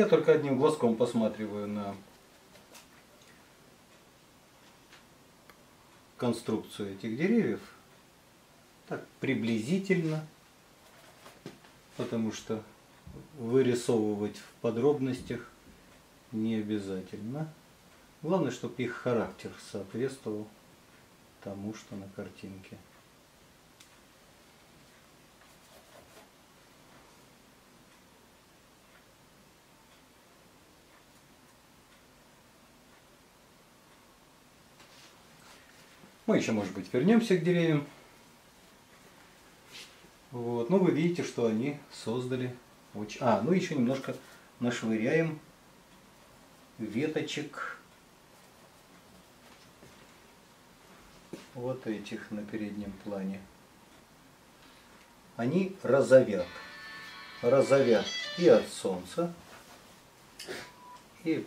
Я только одним глазком посматриваю на конструкцию этих деревьев. Так, приблизительно, потому что вырисовывать в подробностях не обязательно. Главное, чтобы их характер соответствовал тому, что на картинке. Мы еще, может быть, вернемся к деревьям. Вот. Ну, вы видите, что они создали очень... А, ну еще немножко нашвыряем веточек вот этих на переднем плане. Они розовят. Розовят и от солнца, и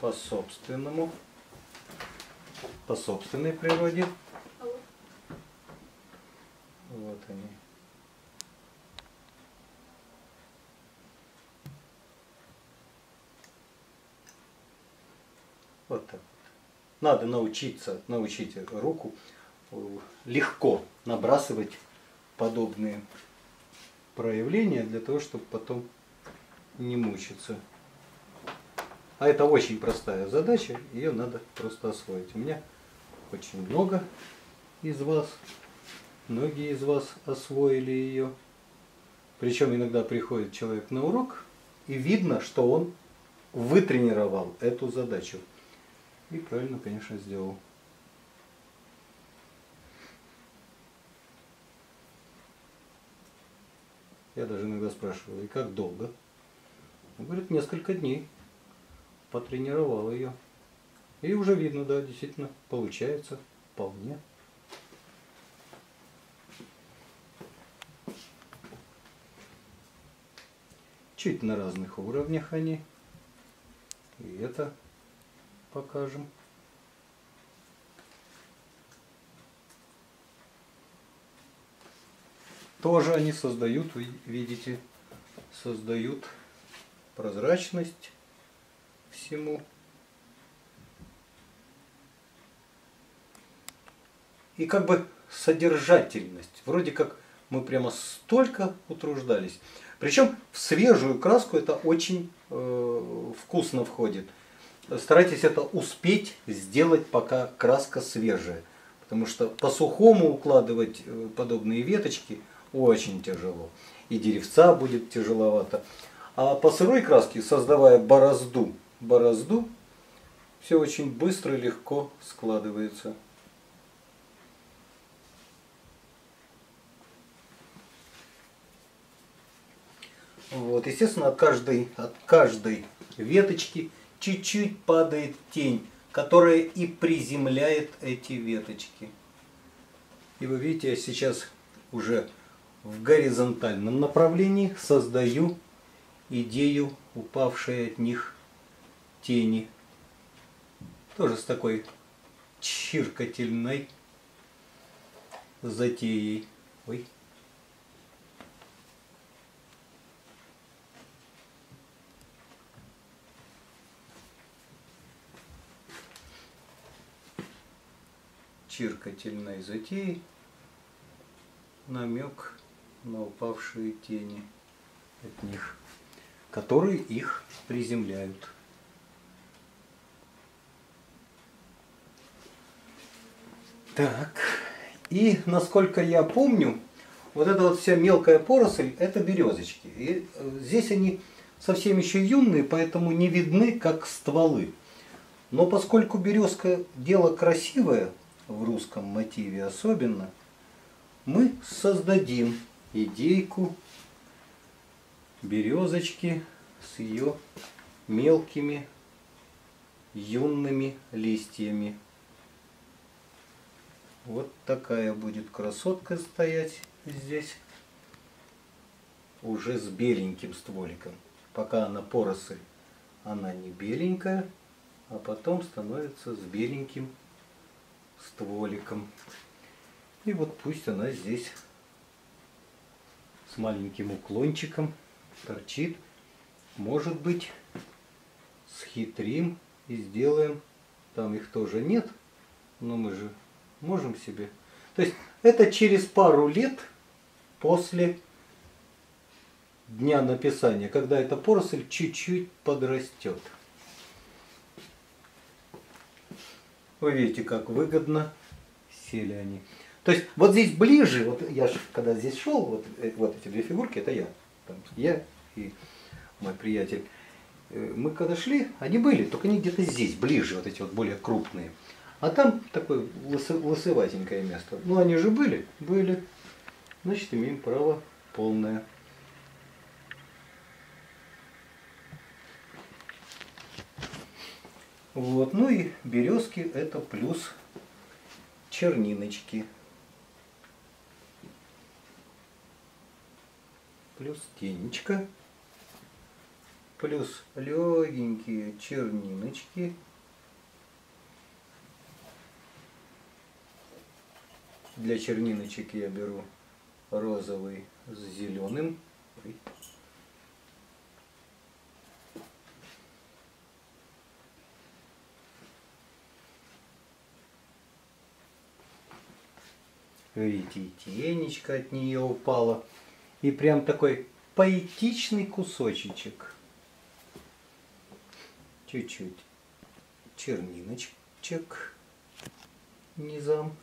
по собственному, по собственной природе. Вот они. Вот так вот. Надо научиться, научить руку э, легко набрасывать подобные проявления для того, чтобы потом не мучиться. А это очень простая задача, ее надо просто освоить. У меня очень много из вас, многие из вас освоили ее. Причем иногда приходит человек на урок, и видно, что он вытренировал эту задачу. И правильно, конечно, сделал. Я даже иногда спрашиваю, и как долго? Он говорит, несколько дней. Потренировал ее. И уже видно, да, действительно, получается вполне. Чуть на разных уровнях они. И это покажем. Тоже они создают, видите, создают прозрачность всему. И как бы содержательность. Вроде как мы прямо столько утруждались. Причем в свежую краску это очень э, вкусно входит старайтесь это успеть сделать, пока краска свежая. Потому что по сухому укладывать э, подобные веточки очень тяжело. И деревца будет тяжеловато. А по сырой краске, создавая борозду, борозду, все очень быстро и легко складывается. Вот, естественно, от каждой, от каждой веточки чуть-чуть падает тень, которая и приземляет эти веточки. И вы видите, я сейчас уже в горизонтальном направлении создаю идею упавшей от них тени. Тоже с такой чиркательной затеей. Ой. чиркательной затеи намек на упавшие тени от них, которые их приземляют. Так, и насколько я помню, вот эта вот вся мелкая поросль, это березочки. И э, здесь они совсем еще юные, поэтому не видны, как стволы. Но поскольку березка дело красивое, в русском мотиве особенно, мы создадим идейку березочки с ее мелкими юными листьями. Вот такая будет красотка стоять здесь, уже с беленьким стволиком. Пока она поросль, она не беленькая, а потом становится с беленьким стволиком. И вот пусть она здесь с маленьким уклончиком торчит. Может быть, схитрим и сделаем. Там их тоже нет, но мы же можем себе. То есть это через пару лет после дня написания, когда эта поросль чуть-чуть подрастет. Вы видите, как выгодно сели они. То есть вот здесь ближе, вот я же когда здесь шел, вот, э, вот эти две фигурки, это я. Там, я и мой приятель. Э, мы когда шли, они были, только они где-то здесь, ближе, вот эти вот более крупные. А там такое лысы, лысоватенькое место. Ну они же были, были. Значит, имеем право полное. Вот. Ну и березки это плюс черниночки. Плюс тенечка. плюс легенькие черниночки. Для черниночек я беру розовый с зеленым. Видите, тенечка от нее упала. И прям такой поэтичный кусочек. Чуть-чуть черниночек низом.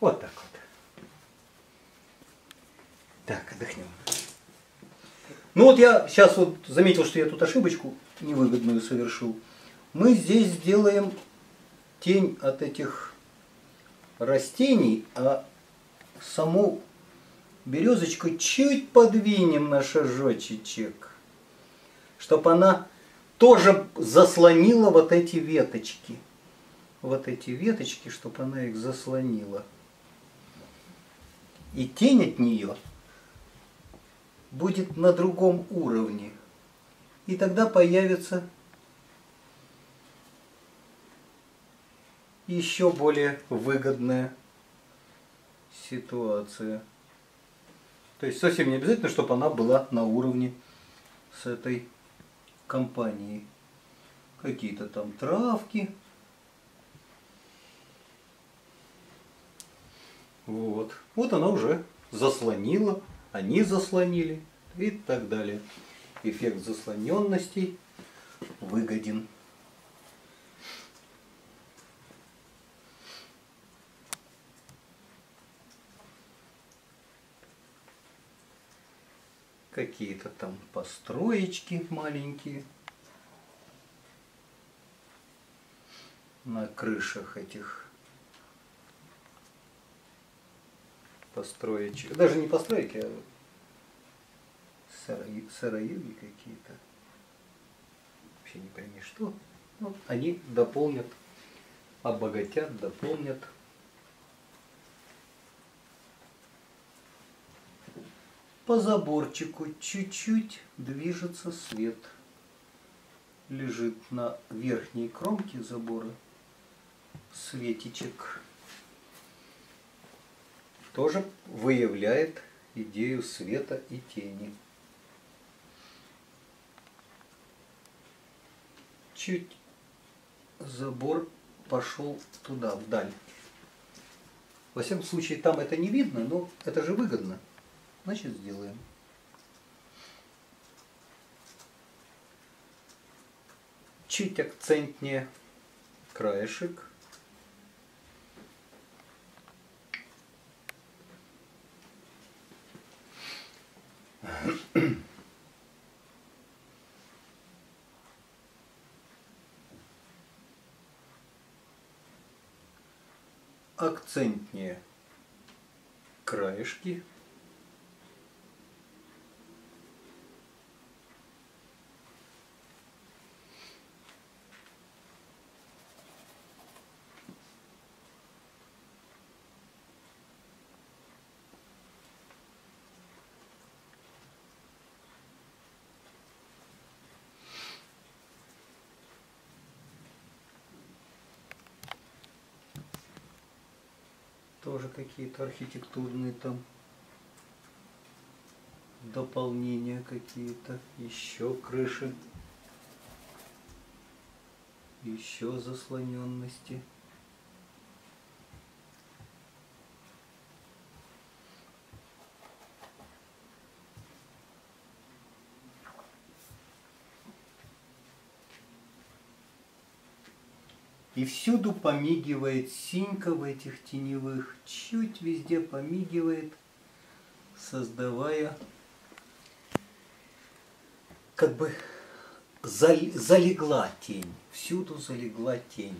Вот так вот. Так, отдохнем. Ну вот я сейчас вот заметил, что я тут ошибочку невыгодную совершил. Мы здесь сделаем тень от этих растений, а саму березочку чуть подвинем на шажочек, чтобы она тоже заслонила вот эти веточки. Вот эти веточки, чтобы она их заслонила. И тень от нее будет на другом уровне. И тогда появится еще более выгодная ситуация. То есть совсем не обязательно, чтобы она была на уровне с этой компанией. Какие-то там травки. Вот. Вот она уже заслонила они заслонили и так далее. Эффект заслоненности выгоден. Какие-то там построечки маленькие на крышах этих построечек. Даже не постройки, а сыроюги какие-то. Вообще не пойми что. Ну, они дополнят, обогатят, дополнят. По заборчику чуть-чуть движется свет. Лежит на верхней кромке забора светичек тоже выявляет идею света и тени. Чуть забор пошел туда, вдаль. Во всяком случае, там это не видно, но это же выгодно. Значит, сделаем. Чуть акцентнее краешек. Акцентнее краешки. тоже какие-то архитектурные там дополнения какие-то, еще крыши, еще заслоненности. И всюду помигивает синька в этих теневых, чуть везде помигивает, создавая как бы залегла тень, всюду залегла тень.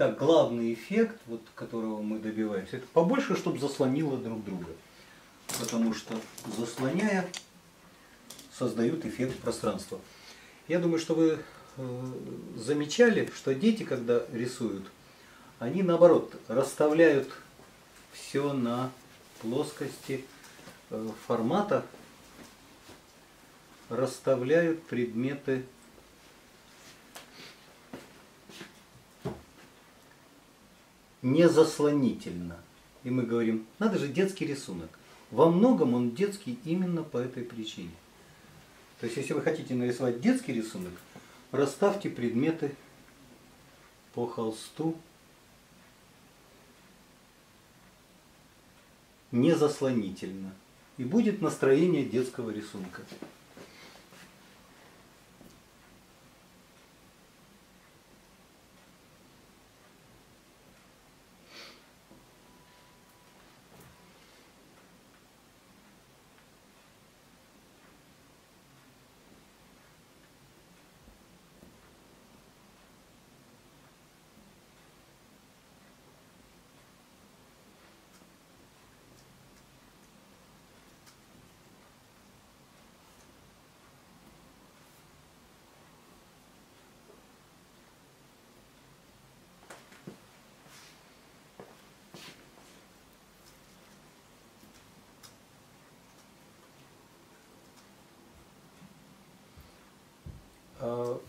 Итак, главный эффект, вот, которого мы добиваемся, это побольше, чтобы заслонило друг друга. Потому что заслоняя, создают эффект пространства. Я думаю, что вы э, замечали, что дети, когда рисуют, они наоборот расставляют все на плоскости э, формата, расставляют предметы не заслонительно. И мы говорим, надо же детский рисунок. Во многом он детский именно по этой причине. То есть, если вы хотите нарисовать детский рисунок, расставьте предметы по холсту не заслонительно. И будет настроение детского рисунка.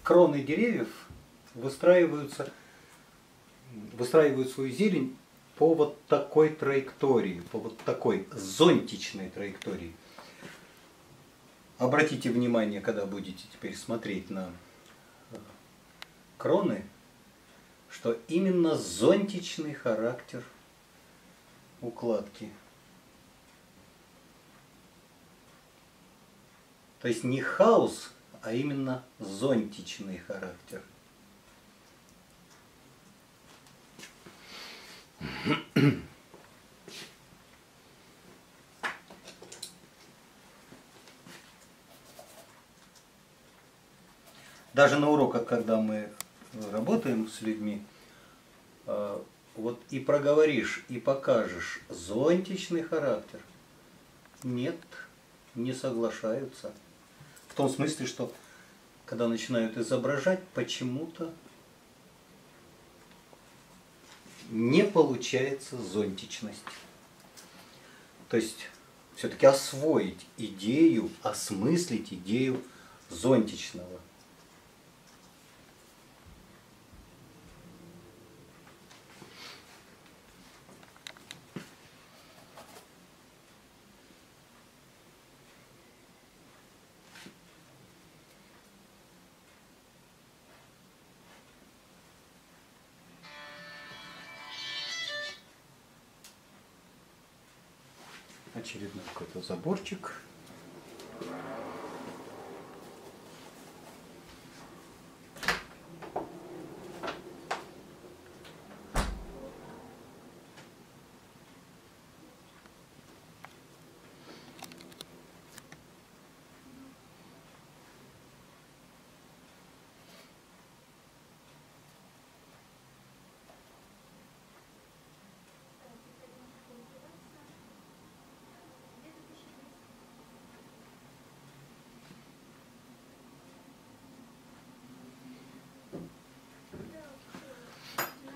Кроны деревьев выстраиваются, выстраивают свою зелень по вот такой траектории, по вот такой зонтичной траектории. Обратите внимание, когда будете теперь смотреть на э, кроны, что именно зонтичный характер укладки. То есть не хаос, а именно зонтичный характер. Даже на уроках, когда мы работаем с людьми, а, вот и проговоришь, и покажешь зонтичный характер. Нет, не соглашаются том смысле, что когда начинают изображать, почему-то не получается зонтичность. То есть все-таки освоить идею, осмыслить идею зонтичного очередной какой-то заборчик.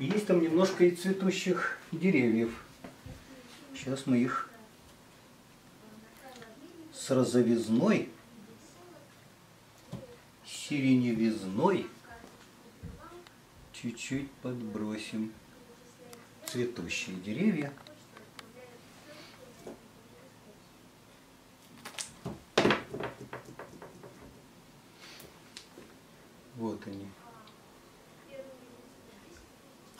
Есть там немножко и цветущих деревьев. Сейчас мы их с розовизной, сиреневизной чуть-чуть подбросим. Цветущие деревья. Вот они.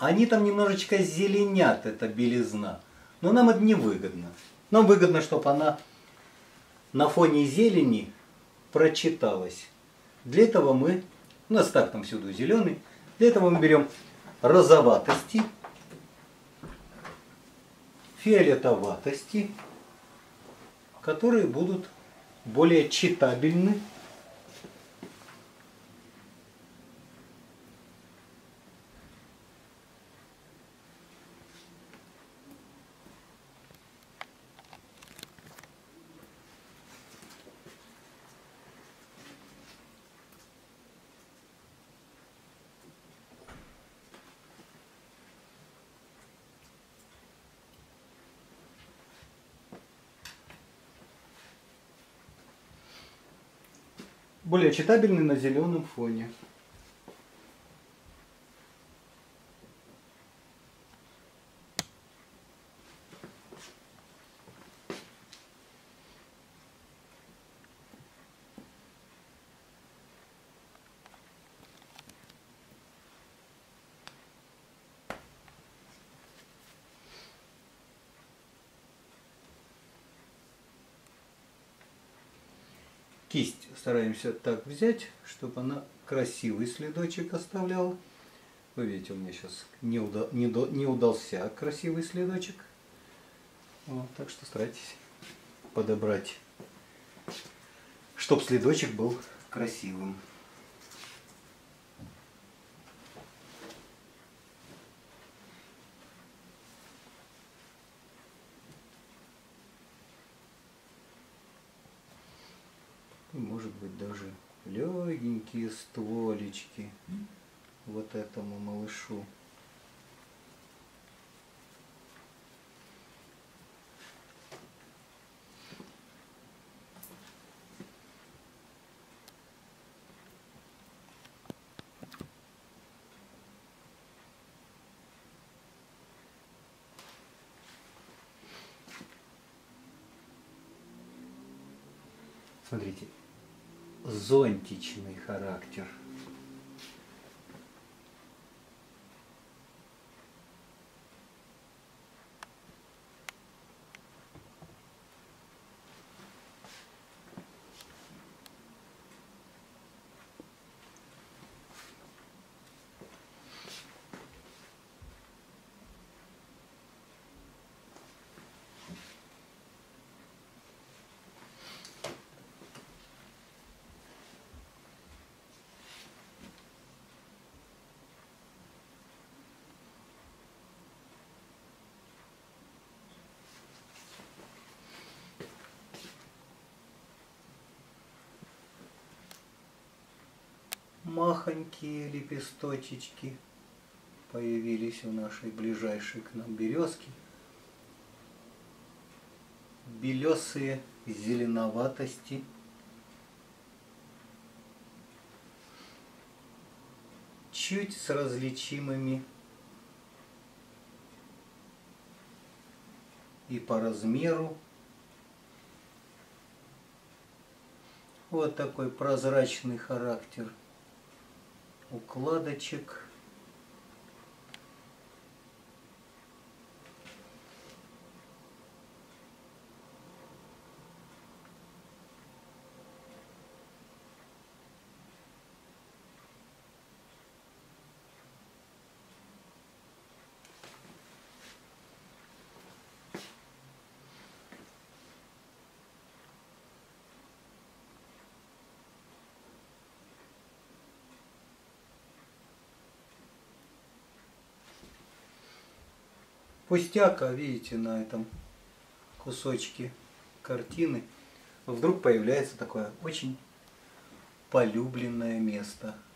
Они там немножечко зеленят, эта белизна. Но нам это не выгодно. Нам выгодно, чтобы она на фоне зелени прочиталась. Для этого мы, у нас так там всюду зеленый, для этого мы берем розоватости, фиолетоватости, которые будут более читабельны более читабельный на зеленом фоне. Кисть стараемся так взять, чтобы она красивый следочек оставляла. Вы видите, у меня сейчас не, уда не, до не удался красивый следочек. Вот, так что старайтесь подобрать, чтобы следочек был красивым. может быть даже легенькие стволечки вот этому малышу. Смотрите, зонтичный характер. Махонькие лепесточечки появились у нашей ближайшей к нам березки. Белесые зеленоватости. Чуть с различимыми и по размеру. Вот такой прозрачный характер – укладочек. Пустяк, а видите, на этом кусочке картины. Вдруг появляется такое очень полюбленное место –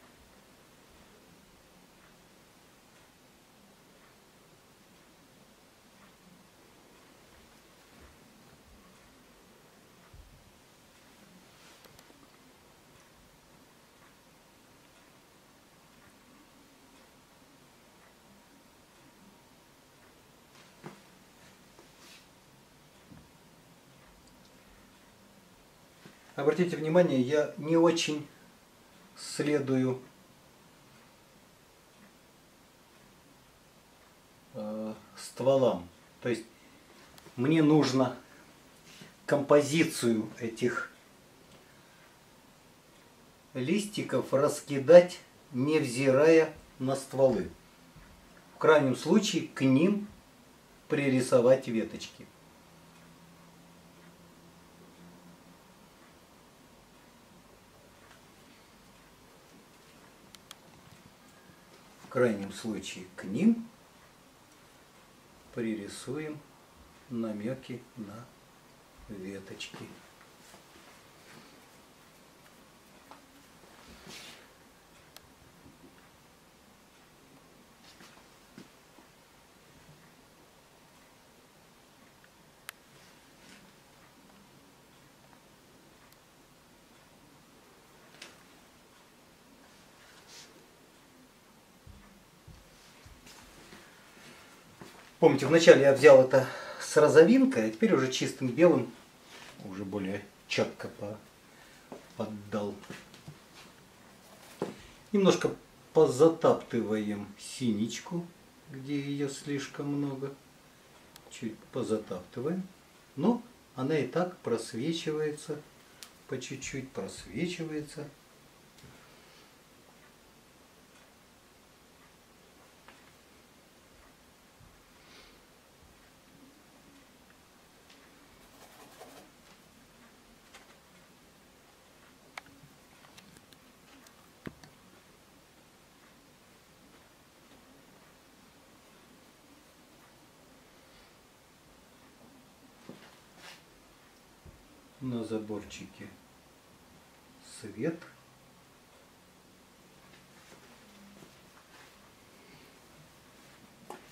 Обратите внимание, я не очень следую э, стволам. То есть мне нужно композицию этих листиков раскидать, невзирая на стволы. В крайнем случае к ним пририсовать веточки. Крайнем случае к ним пририсуем намеки на веточки. Помните, вначале я взял это с розовинкой, а теперь уже чистым белым, уже более четко по поддал. Немножко позатаптываем синичку, где ее слишком много. Чуть позатаптываем. Но она и так просвечивается, по чуть-чуть просвечивается. на заборчике свет.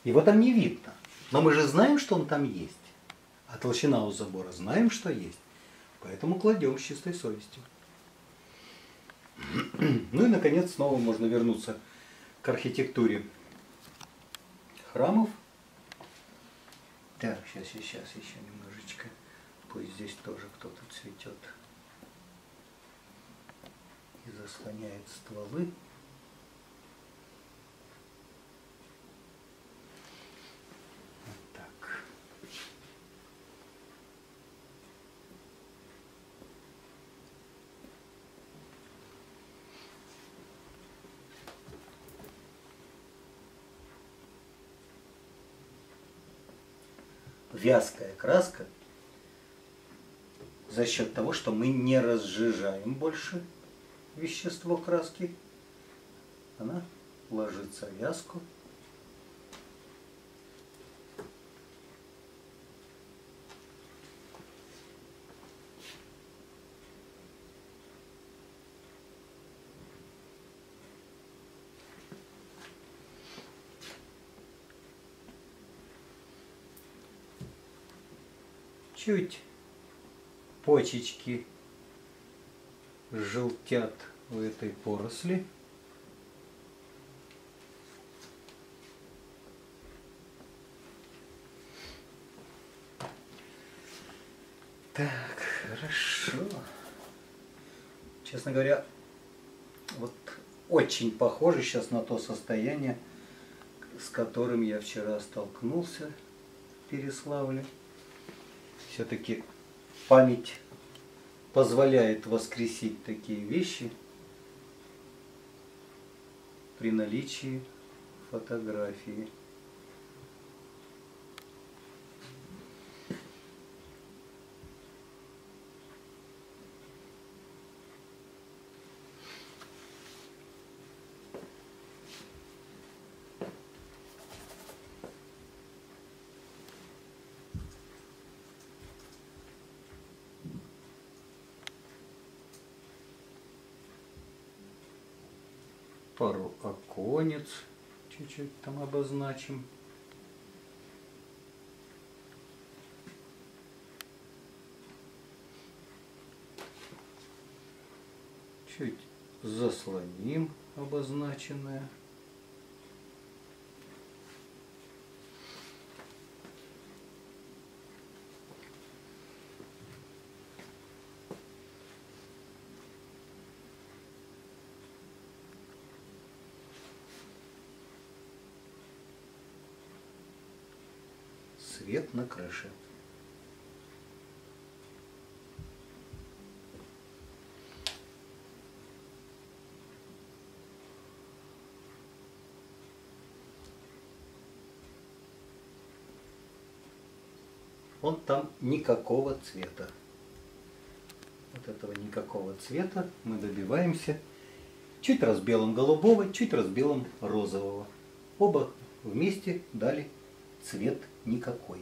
Его там не видно. Но мы же знаем, что он там есть. А толщина у забора знаем, что есть. Поэтому кладем с чистой совестью. Ну и, наконец, снова можно вернуться к архитектуре храмов. Так, сейчас, сейчас, еще немножечко. Пусть здесь тоже кто-то цветет и заслоняет стволы. Вязкая краска за счет того, что мы не разжижаем больше вещество краски. Она ложится в вязку. Чуть почечки желтят в этой поросли. Так, хорошо. Честно говоря, вот очень похоже сейчас на то состояние, с которым я вчера столкнулся в Переславле. Все-таки память позволяет воскресить такие вещи при наличии фотографии. Пару оконец чуть-чуть там обозначим. Чуть заслоним обозначенное. свет на крыше. Он там никакого цвета. Вот этого никакого цвета мы добиваемся чуть разбелом голубого, чуть разбелом розового. Оба вместе дали цвет никакой.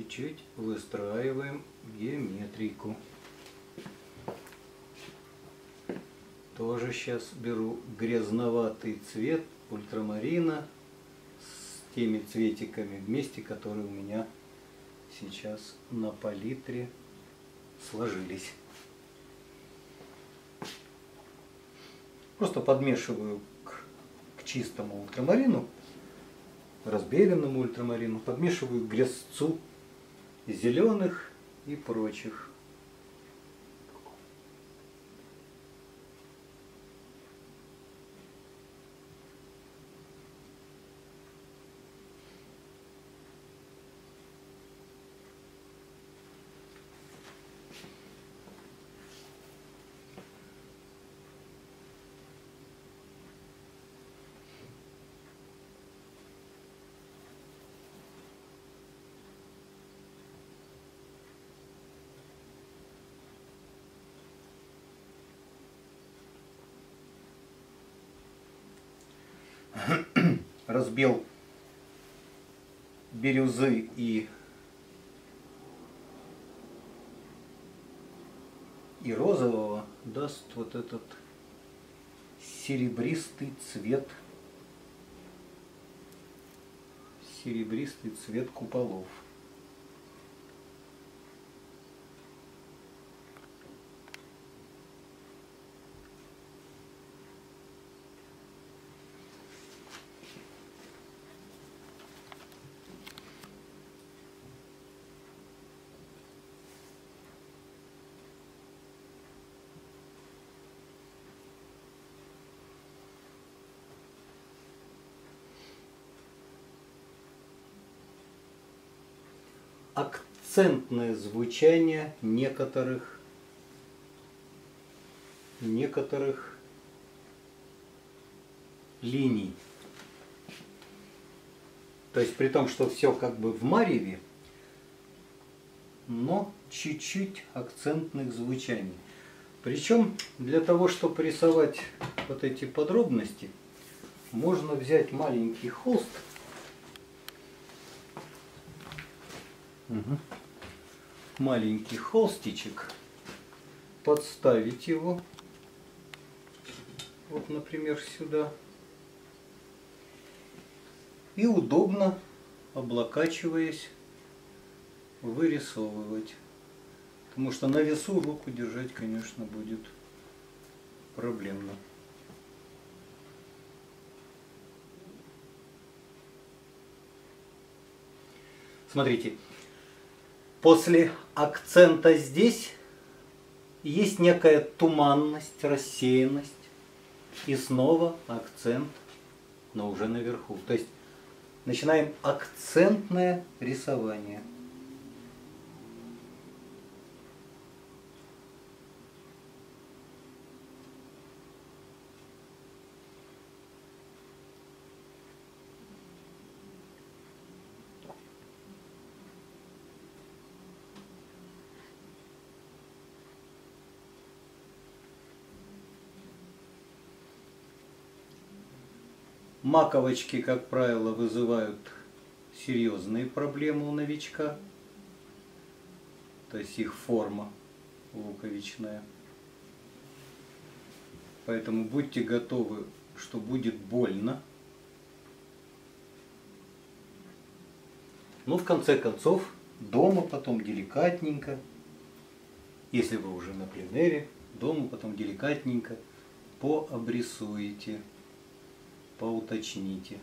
Чуть-чуть выстраиваем геометрику. Тоже сейчас беру грязноватый цвет ультрамарина с теми цветиками вместе, которые у меня сейчас на палитре сложились. Просто подмешиваю к, к чистому ультрамарину, разбеленному ультрамарину, подмешиваю к грязцу зеленых и прочих. Разбил бирюзы и и розового даст вот этот серебристый цвет серебристый цвет куполов. Акцентное звучание некоторых некоторых линий. То есть при том, что все как бы в мареве, но чуть-чуть акцентных звучаний. Причем для того, чтобы рисовать вот эти подробности, можно взять маленький холст – Угу. Маленький холстичек. Подставить его. Вот, например, сюда. И удобно, облокачиваясь, вырисовывать. Потому что на весу руку держать, конечно, будет проблемно. Смотрите, После акцента здесь есть некая туманность, рассеянность. И снова акцент, но уже наверху. То есть начинаем акцентное рисование. Маковочки, как правило, вызывают серьезные проблемы у новичка. То есть их форма луковичная. Поэтому будьте готовы, что будет больно. Но в конце концов, дома потом деликатненько, если вы уже на пленере, дома потом деликатненько пообрисуете поуточните.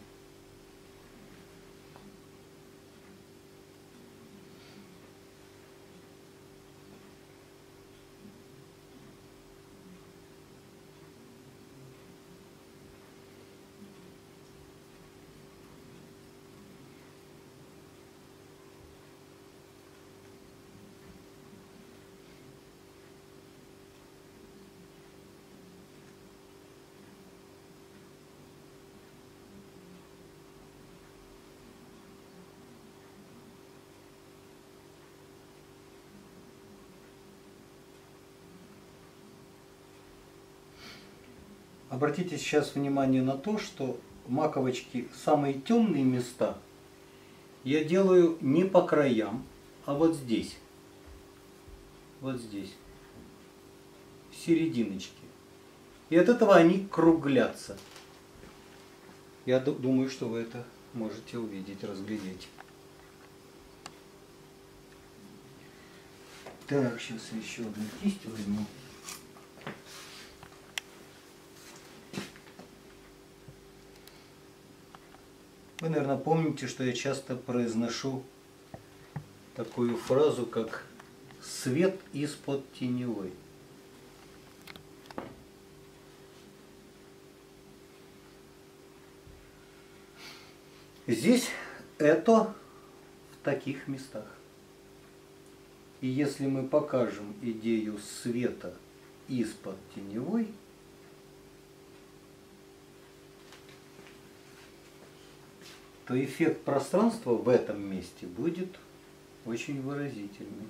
Обратите сейчас внимание на то, что маковочки самые темные места я делаю не по краям, а вот здесь. Вот здесь. В серединочке. И от этого они круглятся. Я думаю, что вы это можете увидеть, разглядеть. Так, сейчас еще одну кисть возьму. Вы, наверное, помните, что я часто произношу такую фразу, как «свет из-под теневой». Здесь это в таких местах. И если мы покажем идею света из-под теневой, то эффект пространства в этом месте будет очень выразительный.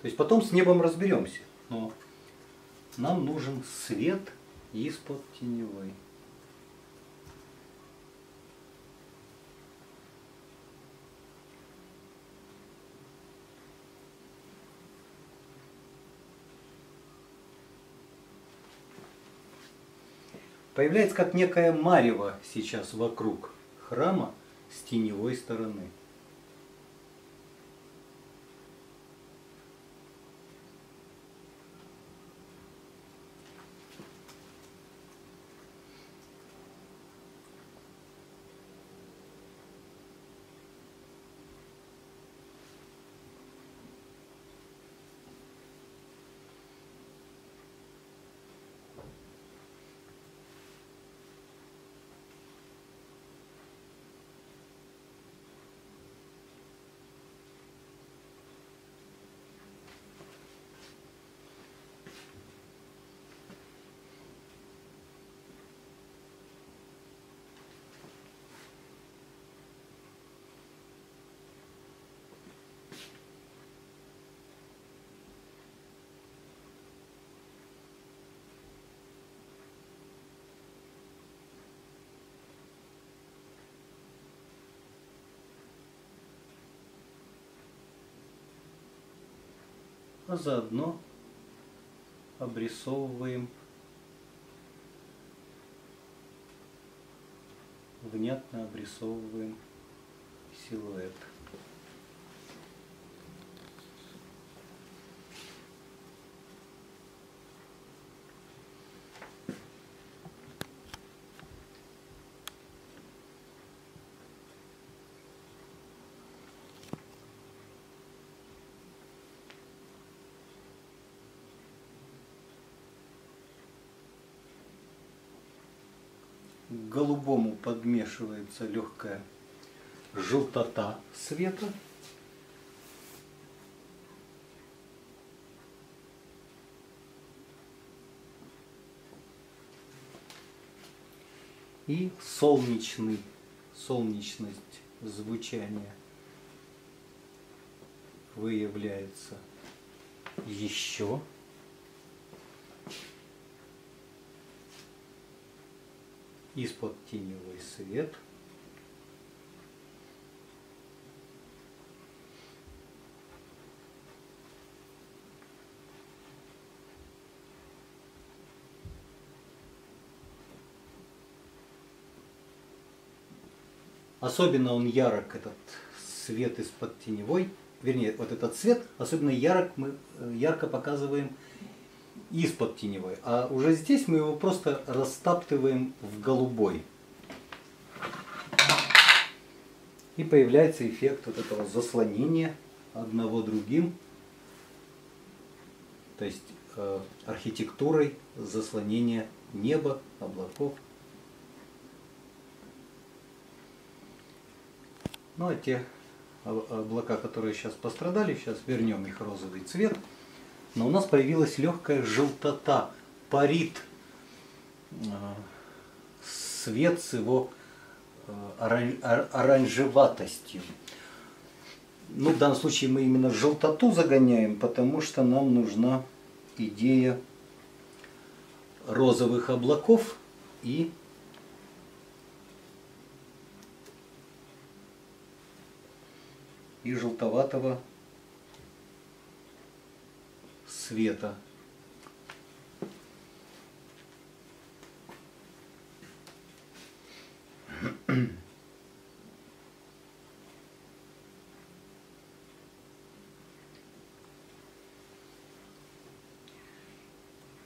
То есть потом с небом разберемся, но нам нужен свет из-под теневой. Появляется как некая марево сейчас вокруг храма с теневой стороны. А заодно обрисовываем внятно обрисовываем силуэт. Голубому подмешивается легкая желтота света. И солнечный, солнечность звучания выявляется еще из-под теневой свет. Особенно он ярок, этот свет из-под теневой, вернее, вот этот цвет, особенно ярок мы э, ярко показываем из-под теневой. А уже здесь мы его просто растаптываем в голубой. И появляется эффект вот этого заслонения одного другим. То есть э, архитектурой заслонения неба, облаков. Ну а те облака, которые сейчас пострадали, сейчас вернем их розовый цвет но у нас появилась легкая желтота, парит э, свет с его э, оранжеватостью. Ну, в данном случае мы именно желтоту загоняем, потому что нам нужна идея розовых облаков и и желтоватого света.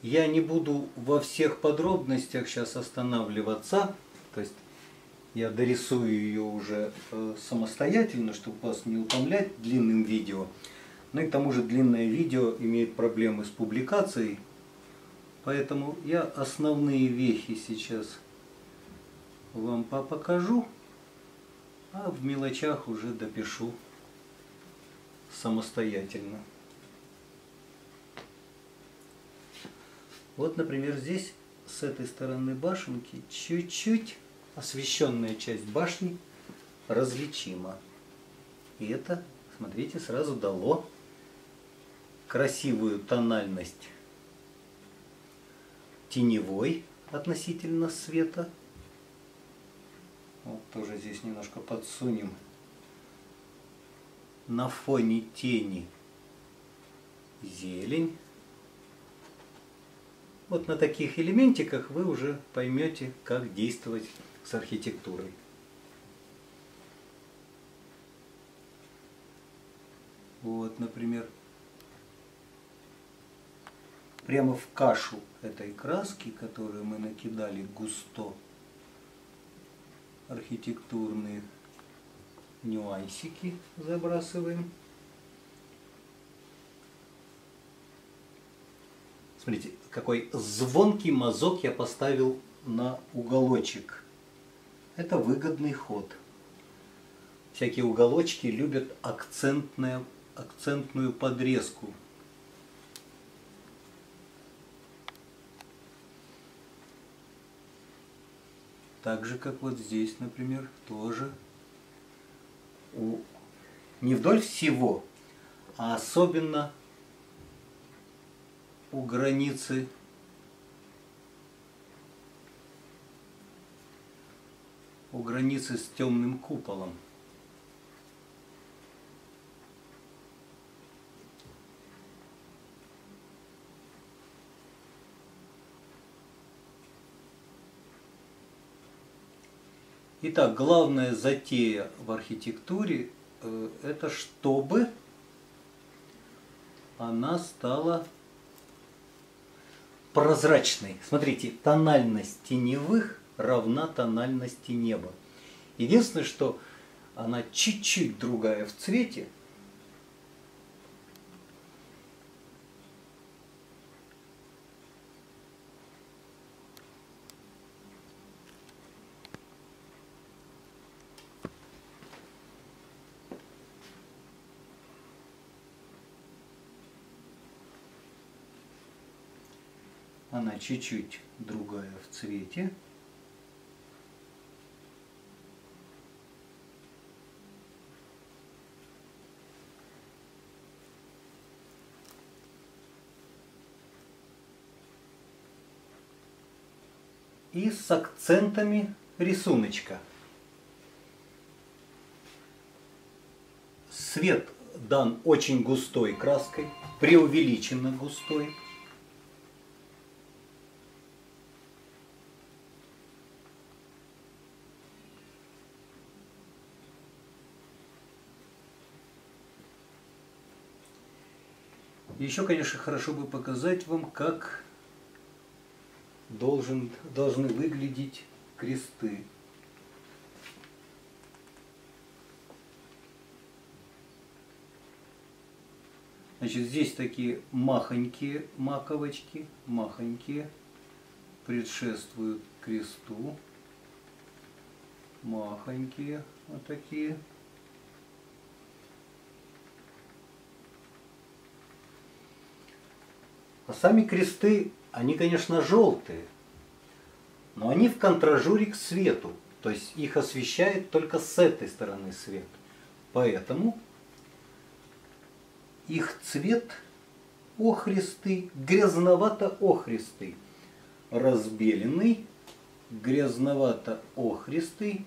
Я не буду во всех подробностях сейчас останавливаться, то есть я дорисую ее уже э, самостоятельно, чтобы вас не утомлять длинным видео. Ну и к тому же длинное видео имеет проблемы с публикацией, поэтому я основные вехи сейчас вам покажу, а в мелочах уже допишу самостоятельно. Вот, например, здесь с этой стороны башенки чуть-чуть освещенная часть башни различима. И это, смотрите, сразу дало красивую тональность теневой относительно света. Вот тоже здесь немножко подсунем на фоне тени зелень. Вот на таких элементиках вы уже поймете, как действовать с архитектурой. Вот, например, прямо в кашу этой краски, которую мы накидали густо, архитектурные нюансики забрасываем. Смотрите, какой звонкий мазок я поставил на уголочек. Это выгодный ход. Всякие уголочки любят акцентную, подрезку. Так же, как вот здесь, например, тоже у, не вдоль всего, а особенно у границы у границы с темным куполом. Итак, главная затея в архитектуре э, это чтобы она стала прозрачной. Смотрите, тональность теневых равна тональности неба. Единственное, что она чуть-чуть другая в цвете. Чуть-чуть другая в цвете. и с акцентами рисуночка. Свет дан очень густой краской, преувеличенно густой. Еще, конечно, хорошо бы показать вам, как должен, должны выглядеть кресты. Значит, здесь такие махонькие маковочки, махонькие, предшествуют кресту. Махонькие вот такие. А сами кресты они, конечно, желтые, но они в контражуре к свету, то есть их освещает только с этой стороны свет. Поэтому их цвет охристый, грязновато-охристый, разбеленный, грязновато-охристый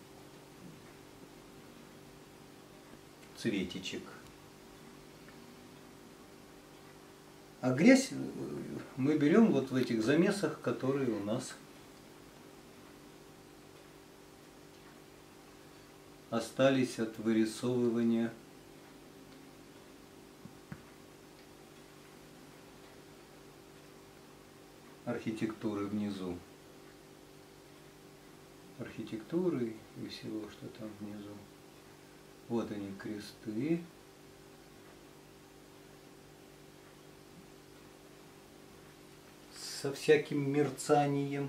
цветичек. А грязь э, мы берем вот в этих замесах, которые у нас остались от вырисовывания архитектуры внизу. Архитектуры и всего, что там внизу. Вот они кресты. Со всяким мерцанием.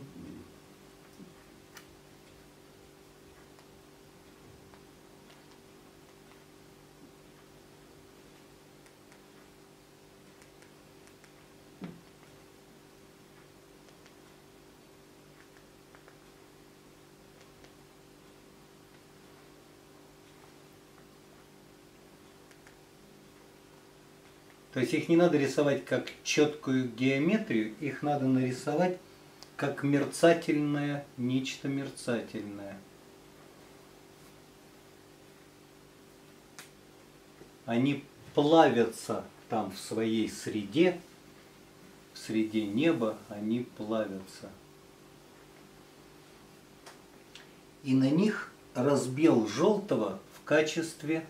То есть их не надо рисовать как четкую геометрию, их надо нарисовать как мерцательное, нечто мерцательное. Они плавятся там в своей среде, в среде неба они плавятся. И на них разбел желтого в качестве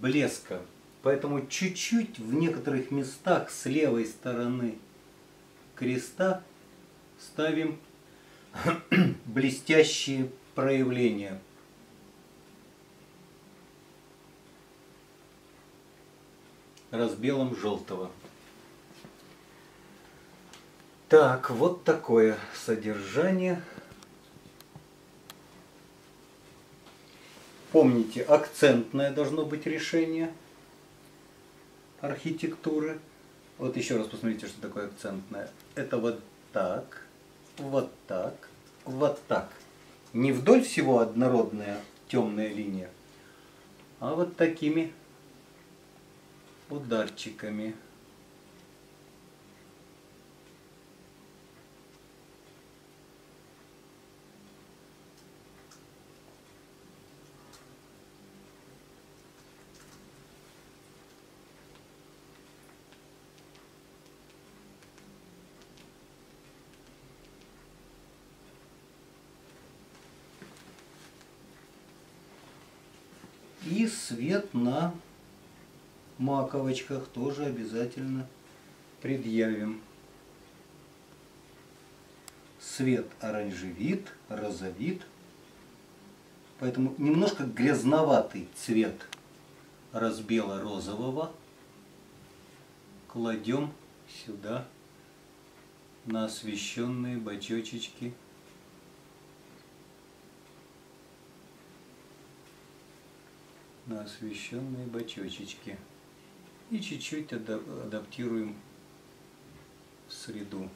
блеска. Поэтому чуть-чуть в некоторых местах с левой стороны креста ставим блестящие проявления. Разбелом желтого. Так, вот такое содержание Помните, акцентное должно быть решение архитектуры. Вот еще раз посмотрите, что такое акцентное. Это вот так, вот так, вот так. Не вдоль всего однородная темная линия, а вот такими ударчиками. И свет на маковочках тоже обязательно предъявим. Свет оранжевит, розовит. Поэтому немножко грязноватый цвет разбела розового кладем сюда на освещенные бачочечки на освещенные бачочечки. И чуть-чуть адаптируем среду.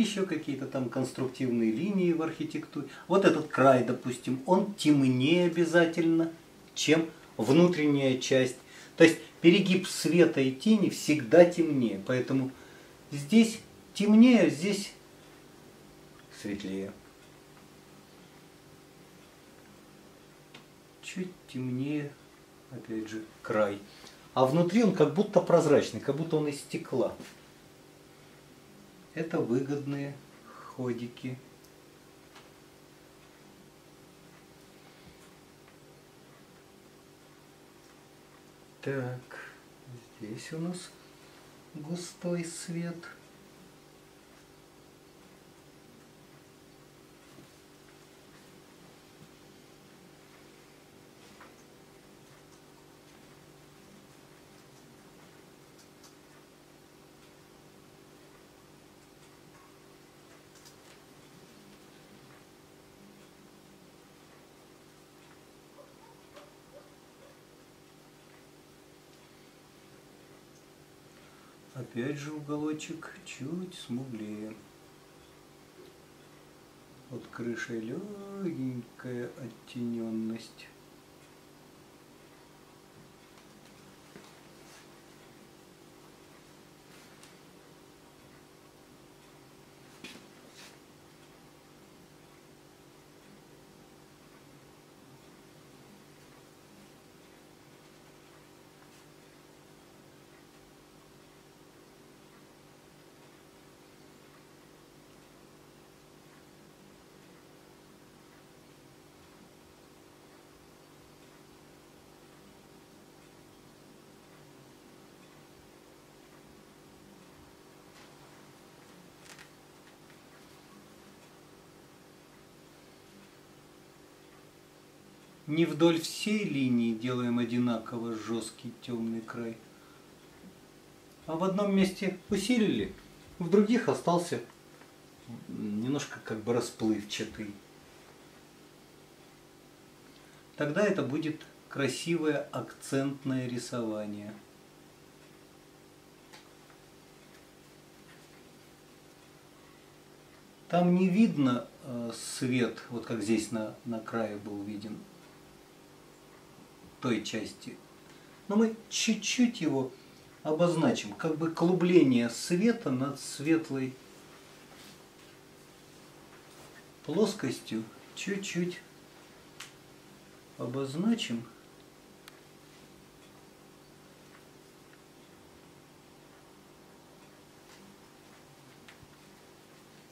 Еще какие-то там конструктивные линии в архитектуре. Вот этот край, допустим, он темнее обязательно, чем внутренняя часть. То есть перегиб света и тени всегда темнее. Поэтому здесь темнее, здесь светлее. Чуть темнее, опять же, край. А внутри он как будто прозрачный, как будто он из стекла. Это выгодные ходики. Так, здесь у нас густой свет. Опять же уголочек чуть смуглее. Под крышей легенькая оттененность. Не вдоль всей линии делаем одинаково жесткий темный край. А в одном месте усилили, в других остался немножко как бы расплывчатый. Тогда это будет красивое акцентное рисование. Там не видно э, свет, вот как здесь на, на крае был виден, той части. Но мы чуть-чуть его обозначим, как бы клубление света над светлой плоскостью, чуть-чуть обозначим.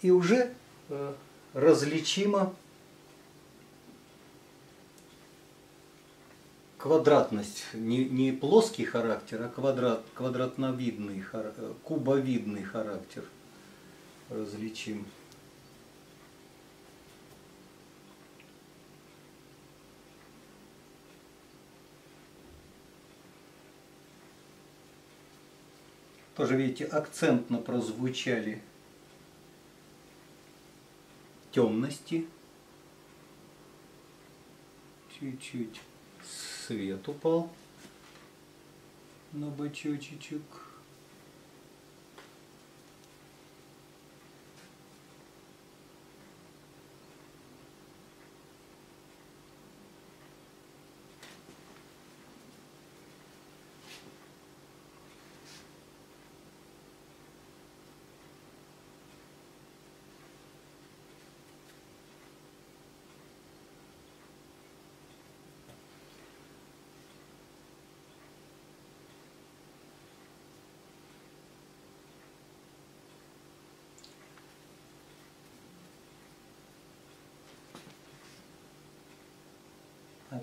И уже э, различимо квадратность, не, не плоский характер, а квадрат, квадратновидный, кубовидный характер различим. Тоже, видите, акцентно прозвучали темности. Чуть-чуть свет упал на бочочек.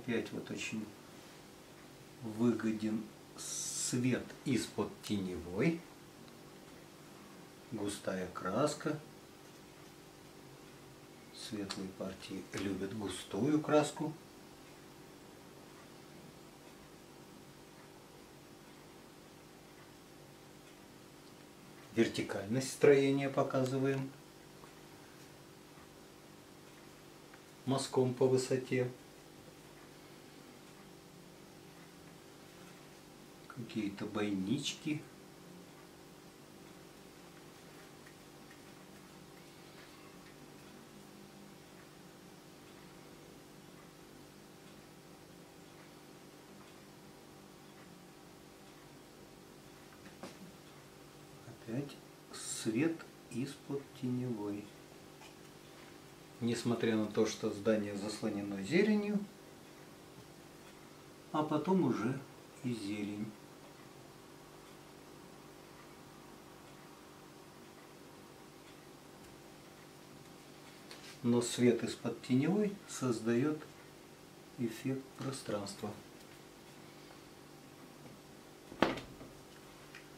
Опять вот очень выгоден свет из-под теневой, густая краска. Светлые партии любят густую краску. Вертикальность строения показываем мазком по высоте. Какие-то бойнички. Опять свет из-под теневой. Несмотря на то, что здание заслонено зеленью, а потом уже и зелень. Но свет из-под теневой создает эффект пространства.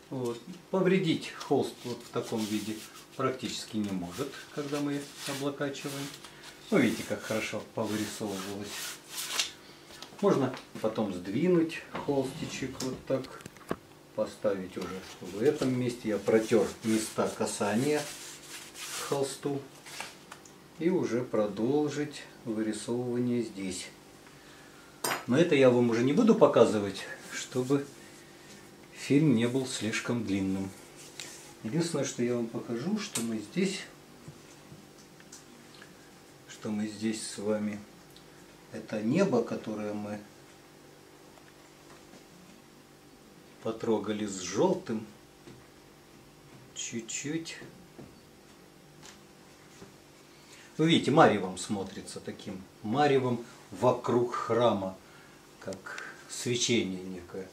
Вот. Повредить холст вот в таком виде практически не может, когда мы облокачиваем. Ну, видите, как хорошо повырисовывалось. Можно потом сдвинуть холстичек вот так, поставить уже в этом месте. Я протер места касания холсту и уже продолжить вырисовывание здесь. Но это я вам уже не буду показывать, чтобы фильм не был слишком длинным. Единственное, что я вам покажу, что мы здесь, что мы здесь с вами, это небо, которое мы потрогали с желтым, чуть-чуть вы видите, Марьевом смотрится таким, Марьевом вокруг храма, как свечение некое.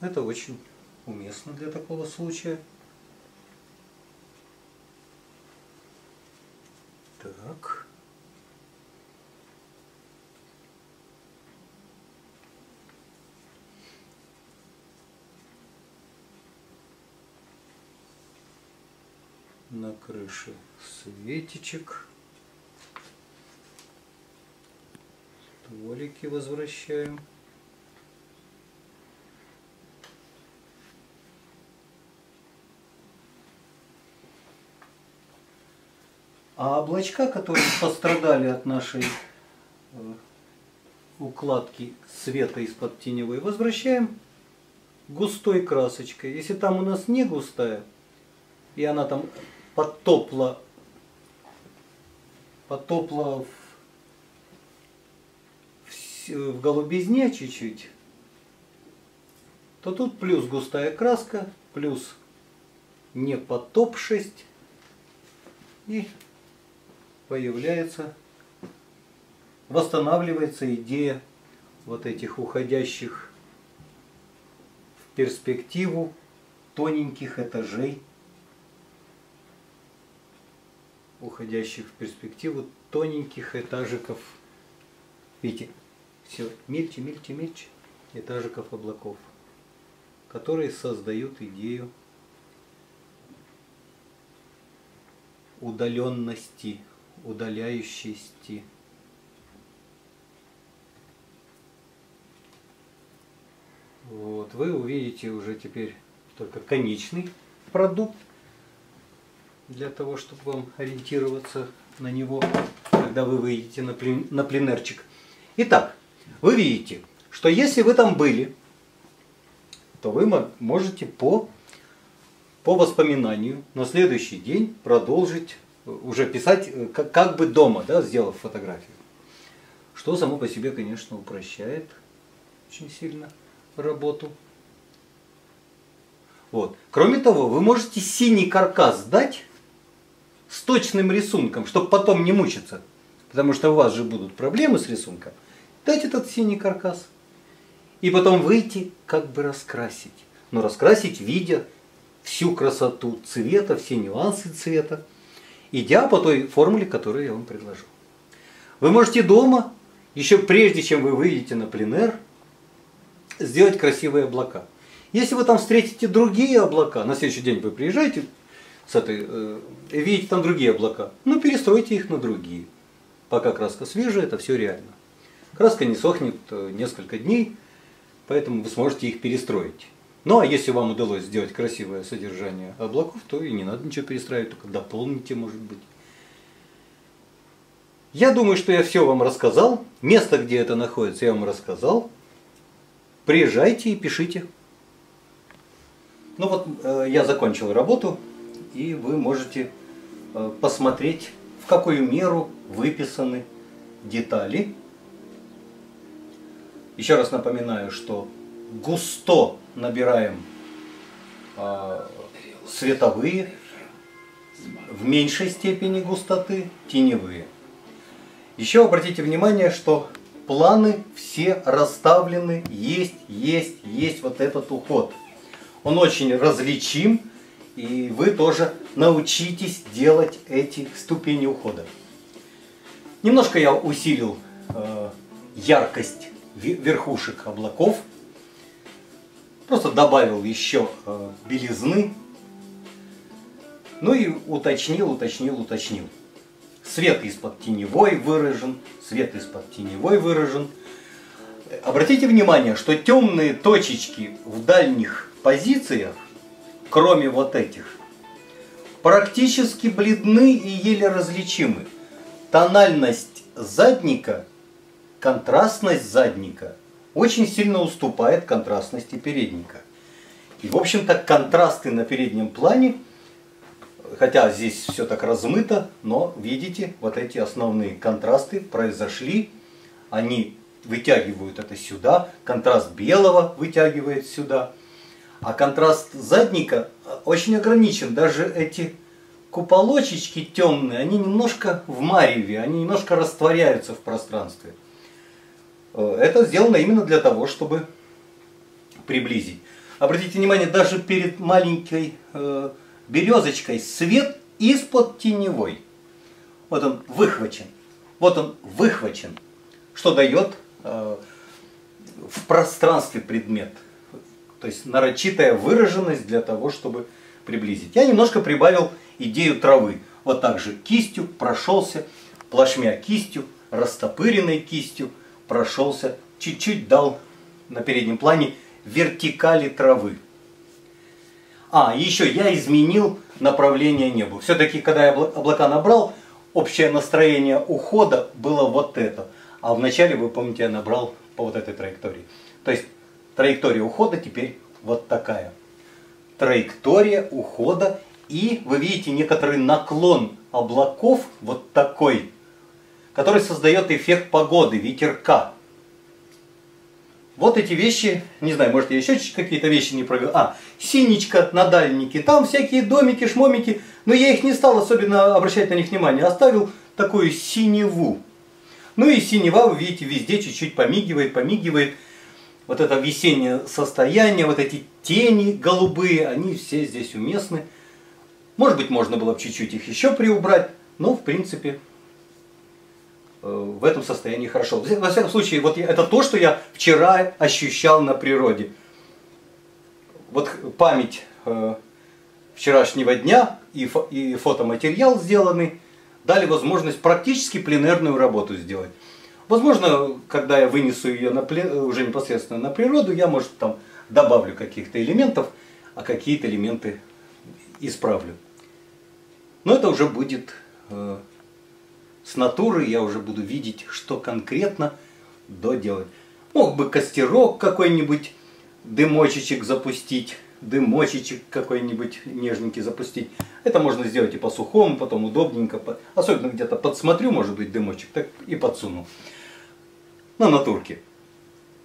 Это очень уместно для такого случая. Так. На крыше светичек. Стволики возвращаем. А облачка, которые пострадали от нашей э, укладки света из-под теневой, возвращаем густой красочкой. Если там у нас не густая, и она там потопла, потопла в, в, в голубизне чуть-чуть, то тут плюс густая краска, плюс не потопшесть и появляется, восстанавливается идея вот этих уходящих в перспективу тоненьких этажей, уходящих в перспективу тоненьких этажиков. Видите, все мельче, мельче, мельче этажиков облаков, которые создают идею удаленности удаляющейся. Вот, вы увидите уже теперь только конечный продукт для того, чтобы вам ориентироваться на него, когда вы выйдете на, плен, на пленерчик. Итак, вы видите, что если вы там были, то вы можете по, по воспоминанию на следующий день продолжить уже писать э, как, как бы дома, да, сделав фотографию. Что само по себе, конечно, упрощает очень сильно работу. Вот. Кроме того, вы можете синий каркас дать с точным рисунком, чтобы потом не мучиться. Потому что у вас же будут проблемы с рисунком. Дать этот синий каркас. И потом выйти, как бы раскрасить. Но раскрасить, видя всю красоту цвета, все нюансы цвета идя по той формуле, которую я вам предложу. Вы можете дома, еще прежде чем вы выйдете на пленэр, сделать красивые облака. Если вы там встретите другие облака, на следующий день вы приезжаете с этой, э, видите там другие облака, ну перестройте их на другие. Пока краска свежая, это все реально. Краска не сохнет э, несколько дней, поэтому вы сможете их перестроить. Ну а если вам удалось сделать красивое содержание облаков, то и не надо ничего перестраивать, только дополните, может быть. Я думаю, что я все вам рассказал. Место, где это находится, я вам рассказал. Приезжайте и пишите. Ну вот, э, я закончил работу, и вы можете э, посмотреть, в какую меру выписаны детали. Еще раз напоминаю, что густо набираем э, световые, в меньшей степени густоты теневые. Еще обратите внимание, что планы все расставлены, есть, есть, есть вот этот уход. Он очень различим, и вы тоже научитесь делать эти ступени ухода. Немножко я усилил э, яркость верхушек облаков – Просто добавил еще э, белизны. Ну и уточнил, уточнил, уточнил. Свет из-под теневой выражен, свет из-под теневой выражен. Обратите внимание, что темные точечки в дальних позициях, кроме вот этих, практически бледны и еле различимы. Тональность задника, контрастность задника очень сильно уступает контрастности передника. И, в общем-то, контрасты на переднем плане, хотя здесь все так размыто, но видите, вот эти основные контрасты произошли, они вытягивают это сюда, контраст белого вытягивает сюда, а контраст задника очень ограничен. Даже эти куполочечки темные, они немножко в мареве, они немножко растворяются в пространстве. Э, это сделано именно для того, чтобы приблизить. Обратите внимание, даже перед маленькой э, березочкой свет из-под теневой. Вот он выхвачен. Вот он выхвачен. Что дает э, в пространстве предмет. То есть нарочитая выраженность для того, чтобы приблизить. Я немножко прибавил идею травы. Вот так же кистью прошелся, плашмя кистью, растопыренной кистью прошелся, чуть-чуть дал на переднем плане вертикали травы. А, еще я изменил направление неба. Все-таки, когда я облака набрал, общее настроение ухода было вот это. А вначале, вы помните, я набрал по вот этой траектории. То есть траектория ухода теперь вот такая. Траектория ухода и вы видите некоторый наклон облаков вот такой, который создает эффект погоды, ветерка. Вот эти вещи, не знаю, может я еще какие-то вещи не проговорил. А, синичка на дальнике, там всякие домики, шмомики, но я их не стал особенно обращать на них внимание, оставил такую синеву. Ну и синева, вы видите, везде чуть-чуть помигивает, помигивает. Вот это весеннее состояние, вот эти тени голубые, они все здесь уместны. Может быть, можно было бы чуть-чуть их еще приубрать, но в принципе в этом состоянии хорошо. Во всяком случае, вот это то, что я вчера ощущал на природе. Вот память э, вчерашнего дня и, фо, и фотоматериал сделанный дали возможность практически пленерную работу сделать. Возможно, когда я вынесу ее на, уже непосредственно на природу, я, может, там добавлю каких-то элементов, а какие-то элементы исправлю. Но это уже будет э, с натуры я уже буду видеть, что конкретно доделать. Мог бы костерок какой-нибудь, дымочечек запустить, дымочечек какой-нибудь нежненький запустить. Это можно сделать и по сухому, потом удобненько. Особенно где-то подсмотрю, может быть, дымочек, так и подсуну на натурке.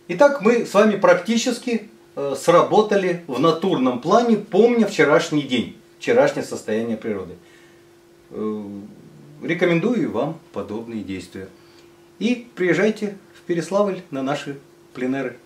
Итак, мы с вами практически э, сработали в натурном плане, помня вчерашний день, вчерашнее состояние природы. Рекомендую вам подобные действия. И приезжайте в Переславль на наши пленеры.